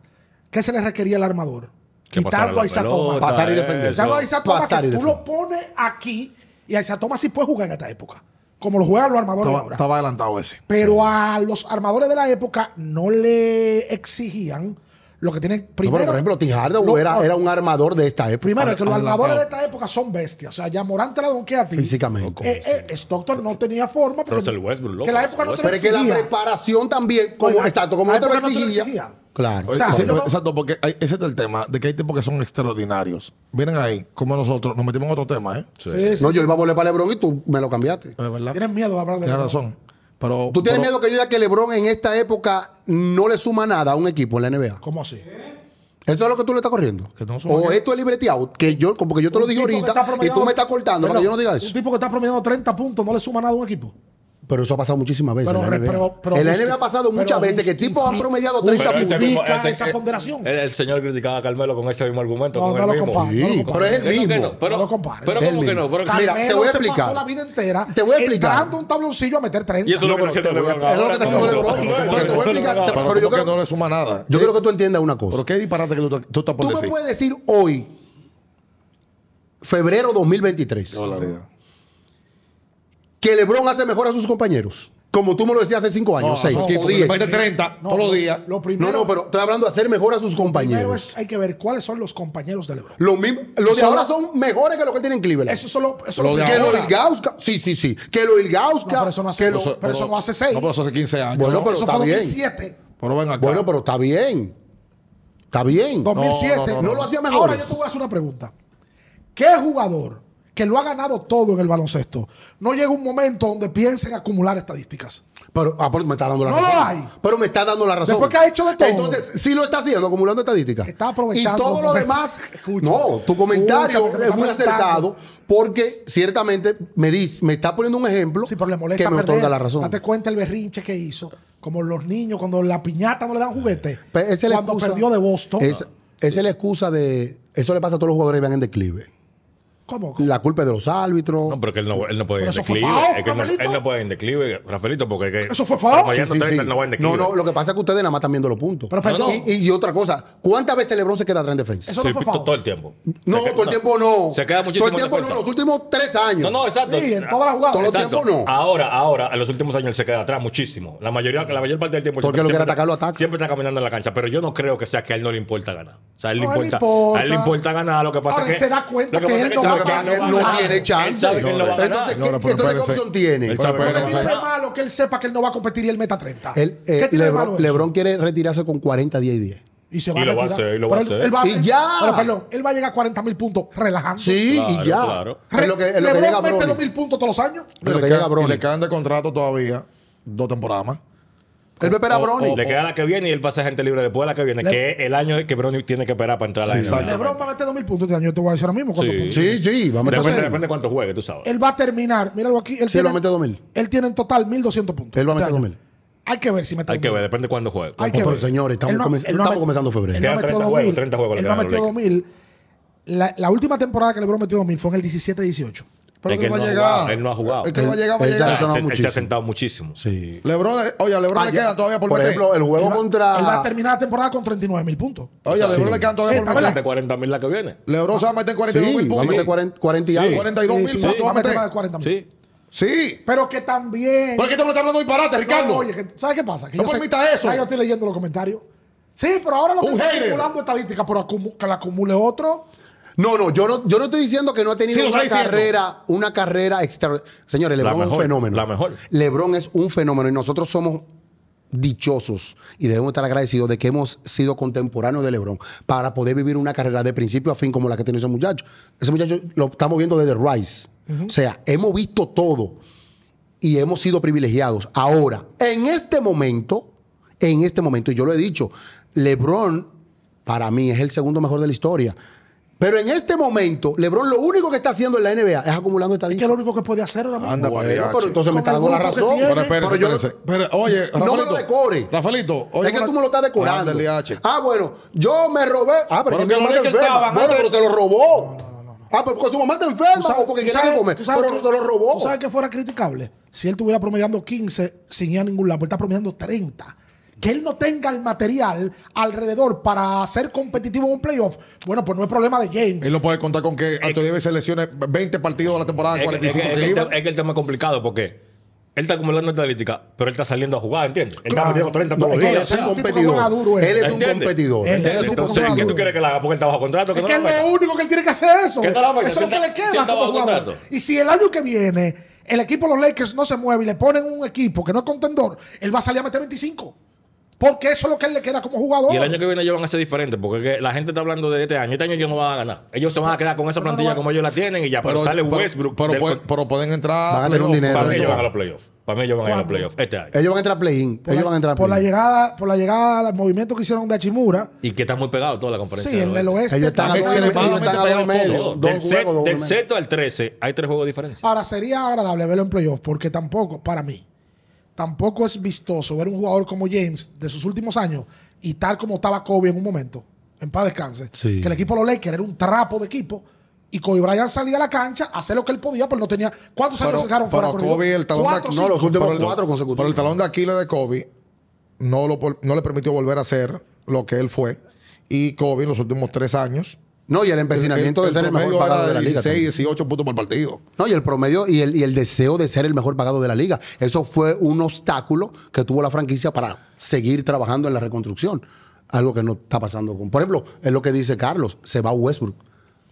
[SPEAKER 1] ¿qué se le requería al armador? Quitando a
[SPEAKER 4] pelota,
[SPEAKER 1] Thomas.
[SPEAKER 3] Pasar y defender.
[SPEAKER 1] Quitando a Isaiah Thomas,
[SPEAKER 3] Pasar y
[SPEAKER 1] que tú lo pones aquí y a Isaiah Thomas sí puede jugar en esta época. Como lo juegan los armadores
[SPEAKER 2] Estaba,
[SPEAKER 1] ahora.
[SPEAKER 2] estaba adelantado ese.
[SPEAKER 1] Pero a los armadores de la época no le exigían lo que tienen
[SPEAKER 3] No,
[SPEAKER 1] primero.
[SPEAKER 3] pero, por ejemplo, Hardaway
[SPEAKER 1] lo-
[SPEAKER 3] era, era un armador de esta época.
[SPEAKER 1] Primero, es que los armadores de esta época son bestias. O sea, ya Morán te la donkea a ti.
[SPEAKER 3] Físicamente.
[SPEAKER 1] Eh, eh, Stockton no tenía forma. porque-
[SPEAKER 4] Russell Westbrook, loco,
[SPEAKER 1] Que la época no te
[SPEAKER 3] Pero es que la preparación también, como,
[SPEAKER 1] Oiga,
[SPEAKER 3] exacto, como
[SPEAKER 1] la
[SPEAKER 3] no te
[SPEAKER 1] no te lo
[SPEAKER 3] exigía. Claro.
[SPEAKER 1] O sea,
[SPEAKER 2] Sí,
[SPEAKER 1] yo no-
[SPEAKER 2] exacto, porque hay- ese es el tema, de que hay tipos que son extraordinarios. Vienen ahí, como nosotros, nos metimos en otro tema, ¿eh?
[SPEAKER 1] Sí, sí,
[SPEAKER 3] no,
[SPEAKER 1] sí.
[SPEAKER 3] yo iba a volver para LeBron y tú me lo cambiaste.
[SPEAKER 2] Es verdad.
[SPEAKER 1] Tienes miedo de hablar de
[SPEAKER 2] Tienes razón. Pero,
[SPEAKER 3] ¿Tú tienes
[SPEAKER 2] pero-
[SPEAKER 3] miedo que yo diga que LeBron en esta época no le suma nada a un equipo en la NBA?
[SPEAKER 1] ¿Cómo así?
[SPEAKER 3] ¿Eso es lo que tú le estás corriendo?
[SPEAKER 2] Que no suma
[SPEAKER 3] o esto es libreteado, que yo, como que yo te lo
[SPEAKER 1] Un
[SPEAKER 3] dije ahorita y tú me estás cortando para que yo no diga
[SPEAKER 1] Un
[SPEAKER 3] eso.
[SPEAKER 1] tipo que está promediando 30 puntos no le suma nada a un equipo.
[SPEAKER 3] Pero eso ha pasado muchísimas veces
[SPEAKER 1] Pero
[SPEAKER 3] en la NBA.
[SPEAKER 1] pero- pero
[SPEAKER 3] en la NBA ha pasado muchas veces que tipos han promediado
[SPEAKER 1] Pero
[SPEAKER 3] 30
[SPEAKER 1] ese
[SPEAKER 3] puntos.
[SPEAKER 1] mismo-
[SPEAKER 4] ese-
[SPEAKER 1] esa
[SPEAKER 4] el-
[SPEAKER 1] ponderación.
[SPEAKER 4] El, el señor criticaba a Carmelo con ese mismo argumento.
[SPEAKER 1] No,
[SPEAKER 4] con
[SPEAKER 1] no
[SPEAKER 4] el
[SPEAKER 1] lo
[SPEAKER 4] mismo.
[SPEAKER 1] compares. no lo
[SPEAKER 3] Sí, pero es el
[SPEAKER 4] no,
[SPEAKER 3] mismo.
[SPEAKER 4] no, pero,
[SPEAKER 1] No lo compares.
[SPEAKER 4] Pero ¿cómo que no? Pero,
[SPEAKER 3] Mira,
[SPEAKER 1] Carmelo
[SPEAKER 3] te voy a
[SPEAKER 1] se
[SPEAKER 3] explicar.
[SPEAKER 1] pasó la vida entera
[SPEAKER 3] Te voy a explicar.
[SPEAKER 1] entrando un tabloncillo a meter 30.
[SPEAKER 4] y eso es lo
[SPEAKER 3] No,
[SPEAKER 4] que
[SPEAKER 3] te voy a-
[SPEAKER 4] LeBron
[SPEAKER 3] es lo que está haciendo
[SPEAKER 4] No,
[SPEAKER 3] LeBron.
[SPEAKER 4] no, no, no,
[SPEAKER 3] te voy a
[SPEAKER 4] no,
[SPEAKER 3] explicar,
[SPEAKER 4] no,
[SPEAKER 3] te-
[SPEAKER 4] no,
[SPEAKER 2] pero
[SPEAKER 3] yo
[SPEAKER 2] como que
[SPEAKER 3] creo-
[SPEAKER 2] no le suma nada.
[SPEAKER 3] Yo quiero que tú entiendas una cosa.
[SPEAKER 2] Pero qué disparate que tú, estás por
[SPEAKER 3] Tú me puedes decir hoy, febrero 2023,
[SPEAKER 2] Qué barbaridad.
[SPEAKER 3] Que LeBron hace mejor a sus compañeros. Como tú me lo decías hace cinco años,
[SPEAKER 2] No,
[SPEAKER 3] seis
[SPEAKER 2] no,
[SPEAKER 3] o
[SPEAKER 2] porque
[SPEAKER 3] diez.
[SPEAKER 2] le mete 30
[SPEAKER 1] No,
[SPEAKER 2] todos los
[SPEAKER 1] lo-
[SPEAKER 2] días.
[SPEAKER 1] Lo
[SPEAKER 3] No,
[SPEAKER 1] primero,
[SPEAKER 3] no, pero estoy hablando de hacer mejor a sus compañeros.
[SPEAKER 1] es, hay que ver cuáles son los compañeros de LeBron.
[SPEAKER 3] Los, mismos- los de
[SPEAKER 1] Eso
[SPEAKER 3] ahora
[SPEAKER 1] no-
[SPEAKER 3] son mejores que los que tiene en Cleveland.
[SPEAKER 1] Eso solo, eso
[SPEAKER 2] Lo
[SPEAKER 1] lo
[SPEAKER 2] de
[SPEAKER 3] que lo Ilgauska, sí, sí, sí. Que lo Ilgauska.
[SPEAKER 1] No, pero eso no hace-
[SPEAKER 3] que lo-
[SPEAKER 1] eso- pero no hace seis.
[SPEAKER 2] No, pero eso hace 15 años.
[SPEAKER 3] Bueno,
[SPEAKER 2] No,
[SPEAKER 3] pero
[SPEAKER 1] eso
[SPEAKER 3] está
[SPEAKER 1] fue
[SPEAKER 3] bien.
[SPEAKER 1] 2007.
[SPEAKER 2] pero ven acá.
[SPEAKER 3] bueno, pero está bien. Está bien.
[SPEAKER 1] 2007.
[SPEAKER 2] no, no,
[SPEAKER 3] no lo hacía mejor.
[SPEAKER 1] Ahora yo te voy a hacer una pregunta. ¿Qué jugador que lo ha ganado todo en el baloncesto, no llega un momento donde piensen acumular estadísticas.
[SPEAKER 3] Pero, ah, pero me está dando la
[SPEAKER 1] No
[SPEAKER 3] razón.
[SPEAKER 1] lo hay.
[SPEAKER 3] Pero me está dando la razón.
[SPEAKER 1] Después que ha hecho de todo.
[SPEAKER 3] Entonces, sí lo está haciendo, acumulando estadísticas.
[SPEAKER 1] Está aprovechando
[SPEAKER 3] Y todo lo demás.
[SPEAKER 1] Escucha.
[SPEAKER 3] no, tu comentario
[SPEAKER 1] Escucha,
[SPEAKER 3] es muy acertado porque ciertamente me dice, me está poniendo un ejemplo
[SPEAKER 1] Sí, pero le molesta
[SPEAKER 3] que me otorga la razón.
[SPEAKER 1] Date cuenta el berrinche que hizo. Como los niños, cuando la piñata no le dan juguete.
[SPEAKER 3] Es
[SPEAKER 1] cuando
[SPEAKER 3] excusa-
[SPEAKER 1] perdió de Boston.
[SPEAKER 3] Es, esa es la excusa de. Eso le pasa a todos los jugadores que van en declive.
[SPEAKER 1] ¿Cómo?
[SPEAKER 3] La culpa es de los árbitros.
[SPEAKER 4] No, pero que él no, él no puede ir
[SPEAKER 1] Pero
[SPEAKER 4] en
[SPEAKER 1] eso fue
[SPEAKER 4] declive.
[SPEAKER 1] foul,
[SPEAKER 4] Es que él no, él no puede ir en declive, Rafaelito, porque que,
[SPEAKER 1] Eso fue
[SPEAKER 4] ya
[SPEAKER 3] Sí,
[SPEAKER 4] no,
[SPEAKER 3] sí, sí.
[SPEAKER 4] no va en declive.
[SPEAKER 3] No, no, lo que pasa es que ustedes nada más están viendo los puntos.
[SPEAKER 1] Pero perdón.
[SPEAKER 3] Y, otra cosa, ¿cuántas veces LeBron se queda atrás en defensa?
[SPEAKER 1] Eso
[SPEAKER 4] Sí,
[SPEAKER 1] no fue foul.
[SPEAKER 4] todo el tiempo.
[SPEAKER 3] No, todo el tiempo no.
[SPEAKER 4] Se queda muchísimo
[SPEAKER 3] Todo el tiempo no, los últimos tres años.
[SPEAKER 4] No, no, exacto.
[SPEAKER 1] Sí, en todas las jugadas.
[SPEAKER 3] Todo el tiempo no.
[SPEAKER 4] Ahora, ahora, en los últimos años él se queda atrás muchísimo. La mayoría, la mayor parte del tiempo.
[SPEAKER 3] Porque
[SPEAKER 4] siempre-
[SPEAKER 3] lo quiere atacar, lo ataca.
[SPEAKER 4] Siempre está caminando en la cancha. Pero yo no creo que sea que a él no le importa ganar. O sea, a él le
[SPEAKER 1] No,
[SPEAKER 4] importa. A él le importa ganar. Lo que pasa
[SPEAKER 1] Ahora,
[SPEAKER 4] es que.
[SPEAKER 1] se da cuenta que él
[SPEAKER 4] es
[SPEAKER 1] no va ganar.
[SPEAKER 3] no,
[SPEAKER 1] ganar.
[SPEAKER 3] tiene chance.
[SPEAKER 4] No va.
[SPEAKER 3] Entonces,
[SPEAKER 2] No,
[SPEAKER 3] ¿qué,
[SPEAKER 2] no,
[SPEAKER 3] entonces, ¿qué opción tiene?
[SPEAKER 4] Él sabe que
[SPEAKER 1] ¿Qué
[SPEAKER 4] no va
[SPEAKER 1] tiene de malo que él sepa que él no va a competir y él meta 30?
[SPEAKER 3] Él,
[SPEAKER 1] ¿Qué
[SPEAKER 3] eh,
[SPEAKER 1] tiene de
[SPEAKER 3] Lebron,
[SPEAKER 1] malo eso?
[SPEAKER 3] Lebron quiere retirarse con 40, 10 y 10.
[SPEAKER 1] Y se
[SPEAKER 4] Y
[SPEAKER 1] va a
[SPEAKER 4] lo va a
[SPEAKER 1] retirar.
[SPEAKER 4] hacer, y lo va a hacer.
[SPEAKER 1] él va-
[SPEAKER 3] Y ya.
[SPEAKER 1] Pero perdón, él va a llegar a 40 mil puntos relajando.
[SPEAKER 3] Sí,
[SPEAKER 4] Claro,
[SPEAKER 3] y ya.
[SPEAKER 4] claro.
[SPEAKER 3] Es lo que, es lo que
[SPEAKER 1] LeBron
[SPEAKER 3] llega
[SPEAKER 1] mete. 2 mil puntos todos los años.
[SPEAKER 3] Lo
[SPEAKER 2] le,
[SPEAKER 3] que
[SPEAKER 2] y le quedan de contrato todavía dos temporadas más.
[SPEAKER 3] Él va a esperar a
[SPEAKER 2] o-
[SPEAKER 4] Le queda la que viene y él pasa gente libre después de la que viene,
[SPEAKER 1] Le-
[SPEAKER 4] que es el año que Brony tiene que esperar para entrar a la
[SPEAKER 2] Sí,
[SPEAKER 4] NBA.
[SPEAKER 1] LeBron va a meter 2 mil puntos este año. Yo te voy a decir ahora mismo cuántos
[SPEAKER 4] Sí.
[SPEAKER 1] puntos.
[SPEAKER 3] Sí, sí, va a meter
[SPEAKER 4] Depende, depende de cuánto juegue, tú sabes.
[SPEAKER 1] Él va a terminar, míralo aquí. Él
[SPEAKER 3] Sí, él va
[SPEAKER 1] tiene,
[SPEAKER 3] a meter 2000.
[SPEAKER 1] Él tiene en total 1200 puntos.
[SPEAKER 3] Él va a
[SPEAKER 1] este
[SPEAKER 3] meter
[SPEAKER 1] año.
[SPEAKER 3] 2000.
[SPEAKER 1] Hay que ver si mete
[SPEAKER 4] Hay que
[SPEAKER 1] 2000.
[SPEAKER 4] ver, depende de cuándo juegue.
[SPEAKER 1] Hay que
[SPEAKER 3] pero
[SPEAKER 1] ver.
[SPEAKER 3] señores, estamos
[SPEAKER 1] Él
[SPEAKER 3] comen-
[SPEAKER 1] él
[SPEAKER 3] estamos
[SPEAKER 1] met-
[SPEAKER 3] comenzando febrero.
[SPEAKER 1] Él no
[SPEAKER 4] Quedan
[SPEAKER 1] metió
[SPEAKER 4] 30
[SPEAKER 1] 2000.
[SPEAKER 4] juegos, 30 juegos le
[SPEAKER 1] Él no metió
[SPEAKER 4] los
[SPEAKER 1] 2000. La, la última temporada que LeBron metió 2000 fue en el 17-18.
[SPEAKER 2] Pero
[SPEAKER 4] Es
[SPEAKER 2] que
[SPEAKER 4] que
[SPEAKER 2] va
[SPEAKER 4] él
[SPEAKER 2] a
[SPEAKER 4] no ha
[SPEAKER 2] llegar.
[SPEAKER 4] jugado, él no ha jugado.
[SPEAKER 2] Es que él va a llegar, va a
[SPEAKER 3] Él se
[SPEAKER 2] llegar.
[SPEAKER 4] él, se- él se ha sentado muchísimo.
[SPEAKER 3] Sí.
[SPEAKER 2] Lebron, oye, a Lebron
[SPEAKER 3] Ah,
[SPEAKER 2] le
[SPEAKER 3] ya.
[SPEAKER 2] quedan todavía por,
[SPEAKER 3] Por
[SPEAKER 2] meter.
[SPEAKER 3] ejemplo, el juego
[SPEAKER 1] Él va-
[SPEAKER 3] contra.
[SPEAKER 1] Él va a terminar la temporada con 39 mil puntos.
[SPEAKER 2] Oye, a Lebron
[SPEAKER 3] Sí.
[SPEAKER 2] le quedan todavía
[SPEAKER 1] Sí,
[SPEAKER 2] por meter.
[SPEAKER 4] De 40 mil la que viene.
[SPEAKER 2] Lebron se va a meter 42
[SPEAKER 3] Sí,
[SPEAKER 2] mil
[SPEAKER 3] va a
[SPEAKER 2] puntos.
[SPEAKER 3] meter 40, 40 y
[SPEAKER 4] Sí.
[SPEAKER 3] algo.
[SPEAKER 2] 42 mil
[SPEAKER 1] Sí, sí,
[SPEAKER 2] puntos
[SPEAKER 1] va
[SPEAKER 2] va
[SPEAKER 1] a meter
[SPEAKER 2] meter.
[SPEAKER 1] más de 40 mil.
[SPEAKER 4] Sí.
[SPEAKER 2] Sí.
[SPEAKER 1] Pero que también.
[SPEAKER 2] ¿Por qué te me estás hablando disparate, Ricardo?
[SPEAKER 1] No, oye, ¿sabes qué pasa? Que
[SPEAKER 2] No permita eso.
[SPEAKER 1] Yo estoy leyendo los comentarios. Sí, pero ahora lo que está acumulando estadísticas, pero que la acumule otro.
[SPEAKER 3] No, no, yo no, yo no estoy diciendo que no ha tenido
[SPEAKER 2] Sí,
[SPEAKER 3] una
[SPEAKER 2] diciendo.
[SPEAKER 3] carrera, una carrera extra. Señores, LeBron es un fenómeno.
[SPEAKER 4] la mejor.
[SPEAKER 3] LeBron es un fenómeno y nosotros somos dichosos y debemos estar agradecidos de que hemos sido contemporáneos de LeBron para poder vivir una carrera de principio a fin como la que tiene ese muchacho. Ese muchacho lo estamos viendo desde Rice. O sea, hemos visto todo y hemos sido privilegiados. Ahora, en este momento, en este momento, y yo lo he dicho, LeBron para mí es el segundo mejor de la historia. Pero en este momento, LeBron lo único que está haciendo en la NBA es acumulando
[SPEAKER 1] Es que es
[SPEAKER 3] estadísticas.
[SPEAKER 1] lo único que puede hacer ahora mismo.
[SPEAKER 2] Anda,
[SPEAKER 3] Bueno, pero entonces me está dando la
[SPEAKER 1] que
[SPEAKER 3] razón.
[SPEAKER 1] tiene.
[SPEAKER 2] Pero espérese,
[SPEAKER 3] Pero yo no-
[SPEAKER 2] espérese. Pero, oye,
[SPEAKER 3] No me lo
[SPEAKER 2] Rafaelito,
[SPEAKER 3] decore.
[SPEAKER 2] Rafaelito, oye,
[SPEAKER 3] es que tú me lo estás decorando.
[SPEAKER 2] H.
[SPEAKER 3] Ah, bueno, yo me robé. Ah, pero,
[SPEAKER 2] Pero
[SPEAKER 3] que
[SPEAKER 2] que
[SPEAKER 3] mi mamá está enferma. Bueno,
[SPEAKER 2] antes-
[SPEAKER 3] pero se lo robó. Ah, pero porque su mamá está enferma o porque
[SPEAKER 1] sabes-
[SPEAKER 3] que comer.
[SPEAKER 1] sabes
[SPEAKER 3] Pero
[SPEAKER 1] que-
[SPEAKER 3] se lo robó.
[SPEAKER 1] ¿Tú sabes que fuera criticable? Si él estuviera promediando 15 sin ir a ningún lado, pues está promediando 30. Que él no tenga el material alrededor para ser competitivo en un playoff, bueno, pues no es problema de James.
[SPEAKER 2] Él no puede contar con que Anthony Davis se lesione 20 partidos de la temporada de
[SPEAKER 4] Es que, es que-
[SPEAKER 2] 45
[SPEAKER 4] es
[SPEAKER 2] que
[SPEAKER 4] es que el tema es complicado porque él está acumulando estadística, pero él está saliendo a jugar, ¿entiendes? Él está
[SPEAKER 1] Claro.
[SPEAKER 4] metiendo 30 todos los
[SPEAKER 3] él
[SPEAKER 4] días.
[SPEAKER 3] es un competidor.
[SPEAKER 1] él.
[SPEAKER 3] Es un competidor.
[SPEAKER 1] Él
[SPEAKER 3] es un
[SPEAKER 1] tipo
[SPEAKER 4] Entonces,
[SPEAKER 3] competidor.
[SPEAKER 4] ¿qué tú quieres que la haga? Porque él está bajo contrato. que
[SPEAKER 1] Es
[SPEAKER 4] no
[SPEAKER 1] que es lo único que él tiene que hacer eso.
[SPEAKER 4] Que no
[SPEAKER 1] eso es lo que
[SPEAKER 4] está-
[SPEAKER 1] le
[SPEAKER 4] si
[SPEAKER 1] queda
[SPEAKER 4] está bajo contrato.
[SPEAKER 1] Y si el año que viene el equipo de los Lakers no se mueve y le ponen un equipo que no es contendor, él va a salir a meter 25. Porque eso es lo que él le queda como jugador.
[SPEAKER 4] Y el año que viene ellos van a ser diferentes, porque es que la gente está hablando de este año. Este año ellos no van a ganar. Ellos se van a quedar con esa
[SPEAKER 1] no
[SPEAKER 4] plantilla como ellos la tienen y ya. Pero, sale
[SPEAKER 2] pero-
[SPEAKER 4] Westbrook.
[SPEAKER 2] Pero,
[SPEAKER 4] del-
[SPEAKER 2] pero pueden entrar.
[SPEAKER 3] Van a tener un dinero.
[SPEAKER 4] para mí ellos van a los playoffs. Para mí ellos van a ir a los playoffs este año.
[SPEAKER 3] Ellos van a entrar a play-in.
[SPEAKER 1] por
[SPEAKER 3] Ellos
[SPEAKER 1] la,
[SPEAKER 3] van a entrar a
[SPEAKER 1] por la llegada, por la llegada al movimiento que hicieron de Achimura.
[SPEAKER 4] Y que está muy pegado toda la conferencia.
[SPEAKER 1] Sí, en el oeste.
[SPEAKER 3] Ellos están ellos medio.
[SPEAKER 4] Del, set- del sexto al 13 hay tres juegos de diferencia.
[SPEAKER 1] Ahora, sería agradable verlo en playoff porque tampoco, para mí, tampoco es vistoso ver un jugador como James de sus últimos años y tal como estaba Kobe en un momento, en paz descanse,
[SPEAKER 3] Sí.
[SPEAKER 1] que el equipo de los Lakers era un trapo de equipo y Kobe Bryant salía a la cancha a hacer lo que él podía, pero no tenía... ¿Cuántos años dejaron fuera? corrido?
[SPEAKER 2] Kobe, el talón de
[SPEAKER 1] Cuatro,
[SPEAKER 3] No,
[SPEAKER 1] cinco.
[SPEAKER 3] los últimos
[SPEAKER 2] pero
[SPEAKER 3] cuatro consecutivos.
[SPEAKER 2] Pero el talón de Aquiles de Kobe no, lo, no le permitió volver a ser lo que él fue. Y Kobe en los últimos tres años.
[SPEAKER 3] No, y el empecinamiento de ser el mejor
[SPEAKER 2] promedio
[SPEAKER 3] pagado de la liga.
[SPEAKER 2] 16,
[SPEAKER 3] también.
[SPEAKER 2] 18 puntos por partido.
[SPEAKER 3] No, y el promedio y el, y el deseo de ser el mejor pagado de la liga. Eso fue un obstáculo que tuvo la franquicia para seguir trabajando en la reconstrucción. Algo que no está pasando con. Por ejemplo, es lo que dice Carlos: se va Westbrook.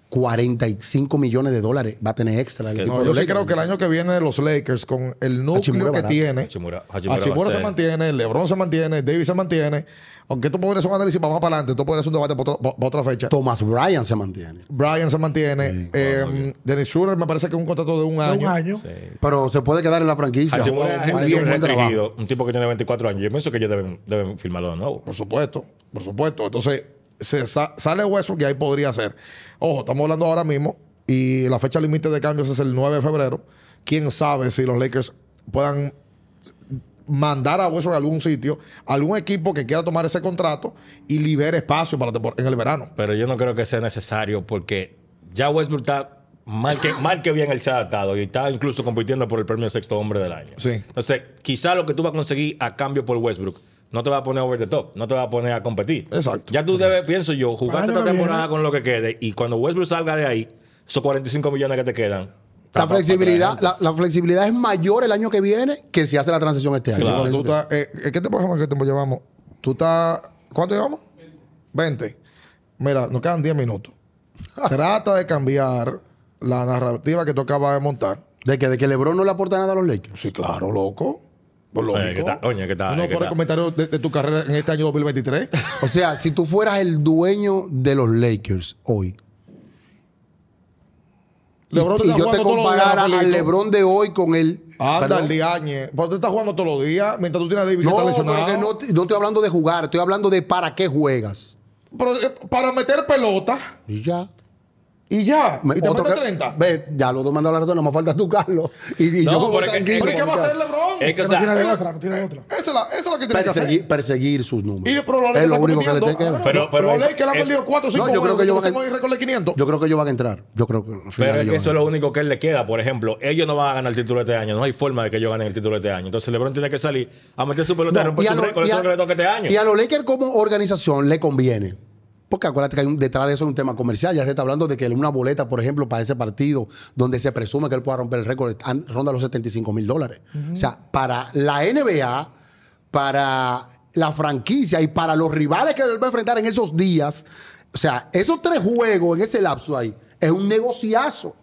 [SPEAKER 3] 45 millones de dólares va a tener extra. el
[SPEAKER 2] No, yo sí creo que el año que viene los Lakers, con el núcleo
[SPEAKER 3] Hachimura
[SPEAKER 2] que
[SPEAKER 3] barato.
[SPEAKER 2] tiene,
[SPEAKER 4] Hachimura- Hachimura a
[SPEAKER 2] se mantiene, LeBron se mantiene, Davis se mantiene. Aunque tú podrías hacer un análisis para más para adelante, tú podrías hacer un debate para, otra- para otra fecha.
[SPEAKER 3] Thomas Bryan se mantiene.
[SPEAKER 2] Brian se mantiene. eh, Dennis Schroeder me parece que es un contrato de un
[SPEAKER 1] De
[SPEAKER 2] año.
[SPEAKER 1] un año.
[SPEAKER 4] Sí.
[SPEAKER 3] Pero se puede quedar en la franquicia.
[SPEAKER 4] Hachimura
[SPEAKER 3] Jugó
[SPEAKER 4] un
[SPEAKER 3] bien, buen
[SPEAKER 4] un tipo que tiene 24 años. Yo pienso que ellos deben, deben firmarlo de nuevo.
[SPEAKER 2] Por supuesto, por supuesto. Entonces, se sa- sale Westbrook y ahí podría ser. Ojo, estamos hablando ahora mismo y la fecha límite de cambios es el 9 de febrero. Quién sabe si los Lakers puedan mandar a Westbrook a algún sitio, algún equipo que quiera tomar ese contrato y libere espacio para en el verano.
[SPEAKER 4] Pero yo no creo que sea necesario porque ya Westbrook está mal que, mal que bien él se ha adaptado y está incluso compitiendo por el premio sexto hombre del año.
[SPEAKER 2] Sí.
[SPEAKER 4] Entonces, quizá lo que tú vas a conseguir a cambio por Westbrook no te va a poner over the top, no te va a poner a competir.
[SPEAKER 2] Exacto.
[SPEAKER 4] Ya tú debes, pienso yo,
[SPEAKER 1] el
[SPEAKER 4] esta temporada
[SPEAKER 1] viene.
[SPEAKER 4] con lo que quede y cuando Westbrook salga de ahí, esos 45 millones que te quedan.
[SPEAKER 3] La flexibilidad,
[SPEAKER 4] para
[SPEAKER 3] la, la flexibilidad es mayor el año que viene que si hace la transición este año.
[SPEAKER 4] Claro.
[SPEAKER 3] Por
[SPEAKER 2] Tú estás- eh, ¿Qué tiempo, llevamos? ¿Qué tiempo llevamos? Tú estás. ¿Cuánto llevamos? 20. Mira, nos quedan 10 minutos. Trata de cambiar la narrativa que tú acabas de montar.
[SPEAKER 3] de que, de que LeBron no le aporta nada a los Lakers.
[SPEAKER 2] Sí, claro, loco. Pues.
[SPEAKER 4] Oye, ¿qué tal? Oye, ¿qué tal?
[SPEAKER 2] Uno
[SPEAKER 4] ¿Qué
[SPEAKER 2] pone
[SPEAKER 4] tal?
[SPEAKER 2] comentarios de, de tu carrera en este año 2023.
[SPEAKER 3] O sea, si tú fueras el dueño de los Lakers hoy
[SPEAKER 2] LeBron
[SPEAKER 3] y yo te comparara al. LeBron de hoy con el...
[SPEAKER 2] Anda, el Diañe. Porque tú estás jugando todos los días mientras tú tienes a David que
[SPEAKER 3] No,
[SPEAKER 2] está
[SPEAKER 3] pero
[SPEAKER 2] lesionado.
[SPEAKER 3] que no, no estoy hablando de jugar, estoy hablando de para qué juegas.
[SPEAKER 2] Pero, eh, para meter pelota
[SPEAKER 3] Y ya.
[SPEAKER 2] Y ya.
[SPEAKER 3] Me-
[SPEAKER 2] y te
[SPEAKER 3] otro
[SPEAKER 2] metes
[SPEAKER 3] que-
[SPEAKER 2] 30.
[SPEAKER 3] Ve, ya los dos mandaron la razón, no me falta tú, Carlos. Y, y
[SPEAKER 4] No,
[SPEAKER 3] yo
[SPEAKER 4] pero que-
[SPEAKER 3] tranquilo.
[SPEAKER 2] ¿Pero ¿y qué va a hacer LeBron?
[SPEAKER 4] Es que,
[SPEAKER 1] Que
[SPEAKER 4] o
[SPEAKER 1] no
[SPEAKER 4] sea,
[SPEAKER 1] tiene de otra, no tiene de otra.
[SPEAKER 2] Esa es la, esa es la que tiene que
[SPEAKER 3] Perseguir,
[SPEAKER 2] hacer.
[SPEAKER 3] perseguir sus números.
[SPEAKER 2] Y pero
[SPEAKER 3] es lo único que le
[SPEAKER 2] compitiendo.
[SPEAKER 3] te queda.
[SPEAKER 4] Pero- pero
[SPEAKER 2] los
[SPEAKER 4] es-
[SPEAKER 2] Lakers le han
[SPEAKER 4] es-
[SPEAKER 2] perdido 4 o 5
[SPEAKER 3] No, yo creo que ellos van a-
[SPEAKER 2] récord de 500.
[SPEAKER 3] Yo creo que ellos van a entrar. Yo creo que
[SPEAKER 4] Pero es que eso
[SPEAKER 3] a
[SPEAKER 4] es lo único que él le queda. Por ejemplo, ellos no van a ganar el título este año. No hay forma de que ellos ganen el título este año. Entonces LeBron tiene que salir a meter su pelota y
[SPEAKER 3] No,
[SPEAKER 4] romper
[SPEAKER 3] y a
[SPEAKER 4] su récord. Eso
[SPEAKER 3] a-
[SPEAKER 4] es lo que le toca este año.
[SPEAKER 3] Y a los Lakers como organización le conviene. Porque acuérdate que hay detrás de eso hay un tema comercial. Ya se está hablando de que una boleta, por ejemplo, para ese partido, donde se presume que él pueda romper el récord, ronda los 75 mil dólares. O sea, para la NBA, para la franquicia y para los rivales que él va a enfrentar en esos días, o sea, esos tres juegos en ese lapso ahí, es un negociazo.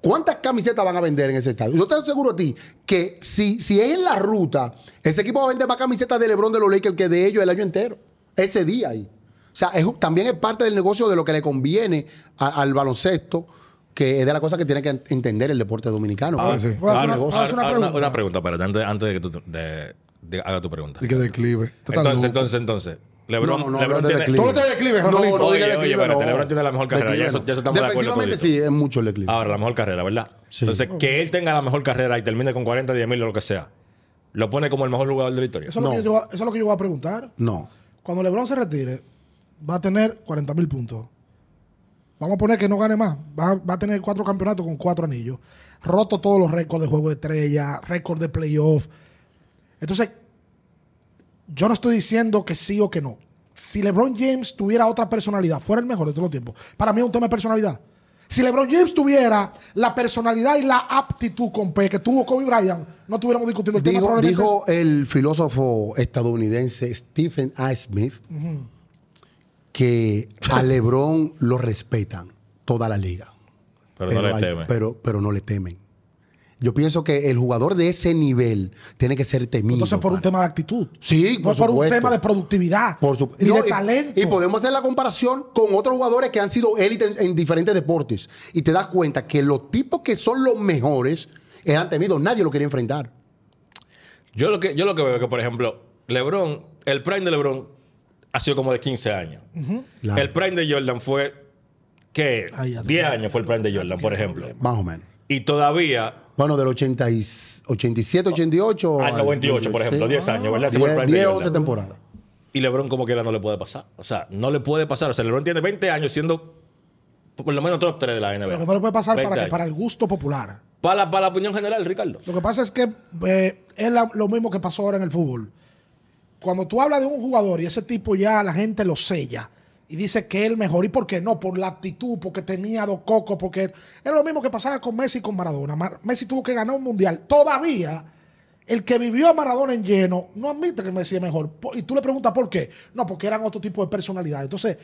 [SPEAKER 3] ¿Cuántas camisetas van a vender en ese estadio? Yo te aseguro a ti que si, si es en la ruta, ese equipo va a vender más camisetas de LeBron de los Lakers que de ellos el año entero. Ese día ahí. O sea, es- también es parte del negocio de lo que le conviene a- al baloncesto, que es de la cosa que tiene que entender el deporte dominicano.
[SPEAKER 2] Ah, sí.
[SPEAKER 1] Voy a hacer
[SPEAKER 3] ah,
[SPEAKER 1] una, hacer
[SPEAKER 4] Ahora,
[SPEAKER 1] pregunta.
[SPEAKER 4] una pregunta, espérate, antes, antes de que tú de, de- haga tu pregunta.
[SPEAKER 2] Y que declive.
[SPEAKER 4] Entonces, entonces, entonces. LeBron,
[SPEAKER 3] No, no,
[SPEAKER 4] LeBron tiene.
[SPEAKER 3] declive.
[SPEAKER 2] Tú no te declives,
[SPEAKER 3] No, no
[SPEAKER 4] Oye, oye,
[SPEAKER 3] declive,
[SPEAKER 4] espérate,
[SPEAKER 3] no.
[SPEAKER 4] LeBron tiene la mejor carrera,
[SPEAKER 3] Declive
[SPEAKER 4] ya eso-
[SPEAKER 3] no.
[SPEAKER 4] ya eso estamos de acuerdo todito.
[SPEAKER 3] sí, es mucho el declive.
[SPEAKER 4] Ahora, la mejor carrera, ¿verdad?
[SPEAKER 3] Sí.
[SPEAKER 4] Entonces, que él tenga la mejor carrera y termine con 40, 10 mil o lo que sea, lo pone como el mejor jugador de la historia.
[SPEAKER 1] Eso, es lo que yo, eso es lo que yo voy a preguntar.
[SPEAKER 3] No.
[SPEAKER 1] Cuando LeBron se retire, va a tener 40 mil puntos. Vamos a poner que no gane más. Va, va a tener cuatro campeonatos con cuatro anillos. Roto todos los récords de juego de estrella, récord de playoff. Entonces, yo no estoy diciendo que sí o que no. Si LeBron James tuviera otra personalidad, fuera el mejor de todos los tiempos. Para mí es un tema de personalidad. Si LeBron James tuviera la personalidad y la aptitud con P que tuvo Kobe Bryant, no estuviéramos discutiendo el tema.
[SPEAKER 3] Dijo el filósofo estadounidense Stephen A. Smith que a LeBron lo respetan toda la liga.
[SPEAKER 4] Pero, no
[SPEAKER 3] hay- pero, pero no le temen. Yo pienso que el jugador de ese nivel tiene que ser temido.
[SPEAKER 1] Entonces, por un tema de actitud.
[SPEAKER 3] Sí,
[SPEAKER 1] no
[SPEAKER 3] por
[SPEAKER 1] por un tema de productividad.
[SPEAKER 3] Por su-
[SPEAKER 1] ni
[SPEAKER 3] no,
[SPEAKER 1] de
[SPEAKER 3] y-
[SPEAKER 1] talento.
[SPEAKER 3] Y podemos hacer la comparación con otros jugadores que han sido élites en, en diferentes deportes. Y te das cuenta que los tipos que son los mejores eran temidos. Nadie lo quería enfrentar.
[SPEAKER 4] Yo lo que, yo lo que veo es que, por ejemplo, LeBron, el prime de LeBron ha sido como de 15 años.
[SPEAKER 3] Claro.
[SPEAKER 4] El prime de Jordan fue, ¿qué?
[SPEAKER 1] Ay, ya te
[SPEAKER 4] 10
[SPEAKER 1] quiero.
[SPEAKER 4] años fue el prime de Jordan, por ejemplo.
[SPEAKER 3] Más o menos.
[SPEAKER 4] Y todavía,
[SPEAKER 3] Bueno, del 80 y- 87, 88.
[SPEAKER 4] al 98, por ejemplo,
[SPEAKER 3] Sí.
[SPEAKER 4] 10 años, ¿verdad? Ese fue el
[SPEAKER 3] 10,
[SPEAKER 4] prime de
[SPEAKER 3] 10,
[SPEAKER 4] Jordan.
[SPEAKER 3] 11 temporadas.
[SPEAKER 4] Y LeBron como quiera no le puede pasar. O sea, no le puede pasar. O sea, LeBron tiene 20 años siendo por lo menos top 3 de la NBA.
[SPEAKER 1] Lo que no le puede pasar
[SPEAKER 4] 20
[SPEAKER 1] para, que, para el gusto popular.
[SPEAKER 4] Para la, para la opinión general, Ricardo.
[SPEAKER 1] Lo que pasa es que eh, es la- lo mismo que pasó ahora en el fútbol. Cuando tú hablas de un jugador y ese tipo ya la gente lo sella y dice que es el mejor, ¿y por qué no? Por la actitud, porque tenía dos cocos, porque es lo mismo que pasaba con Messi y con Maradona. Mar- Messi tuvo que ganar un mundial. Todavía, el que vivió a Maradona en lleno no admite que Messi es mejor. Y tú le preguntas por qué. No, porque eran otro tipo de personalidad. Entonces,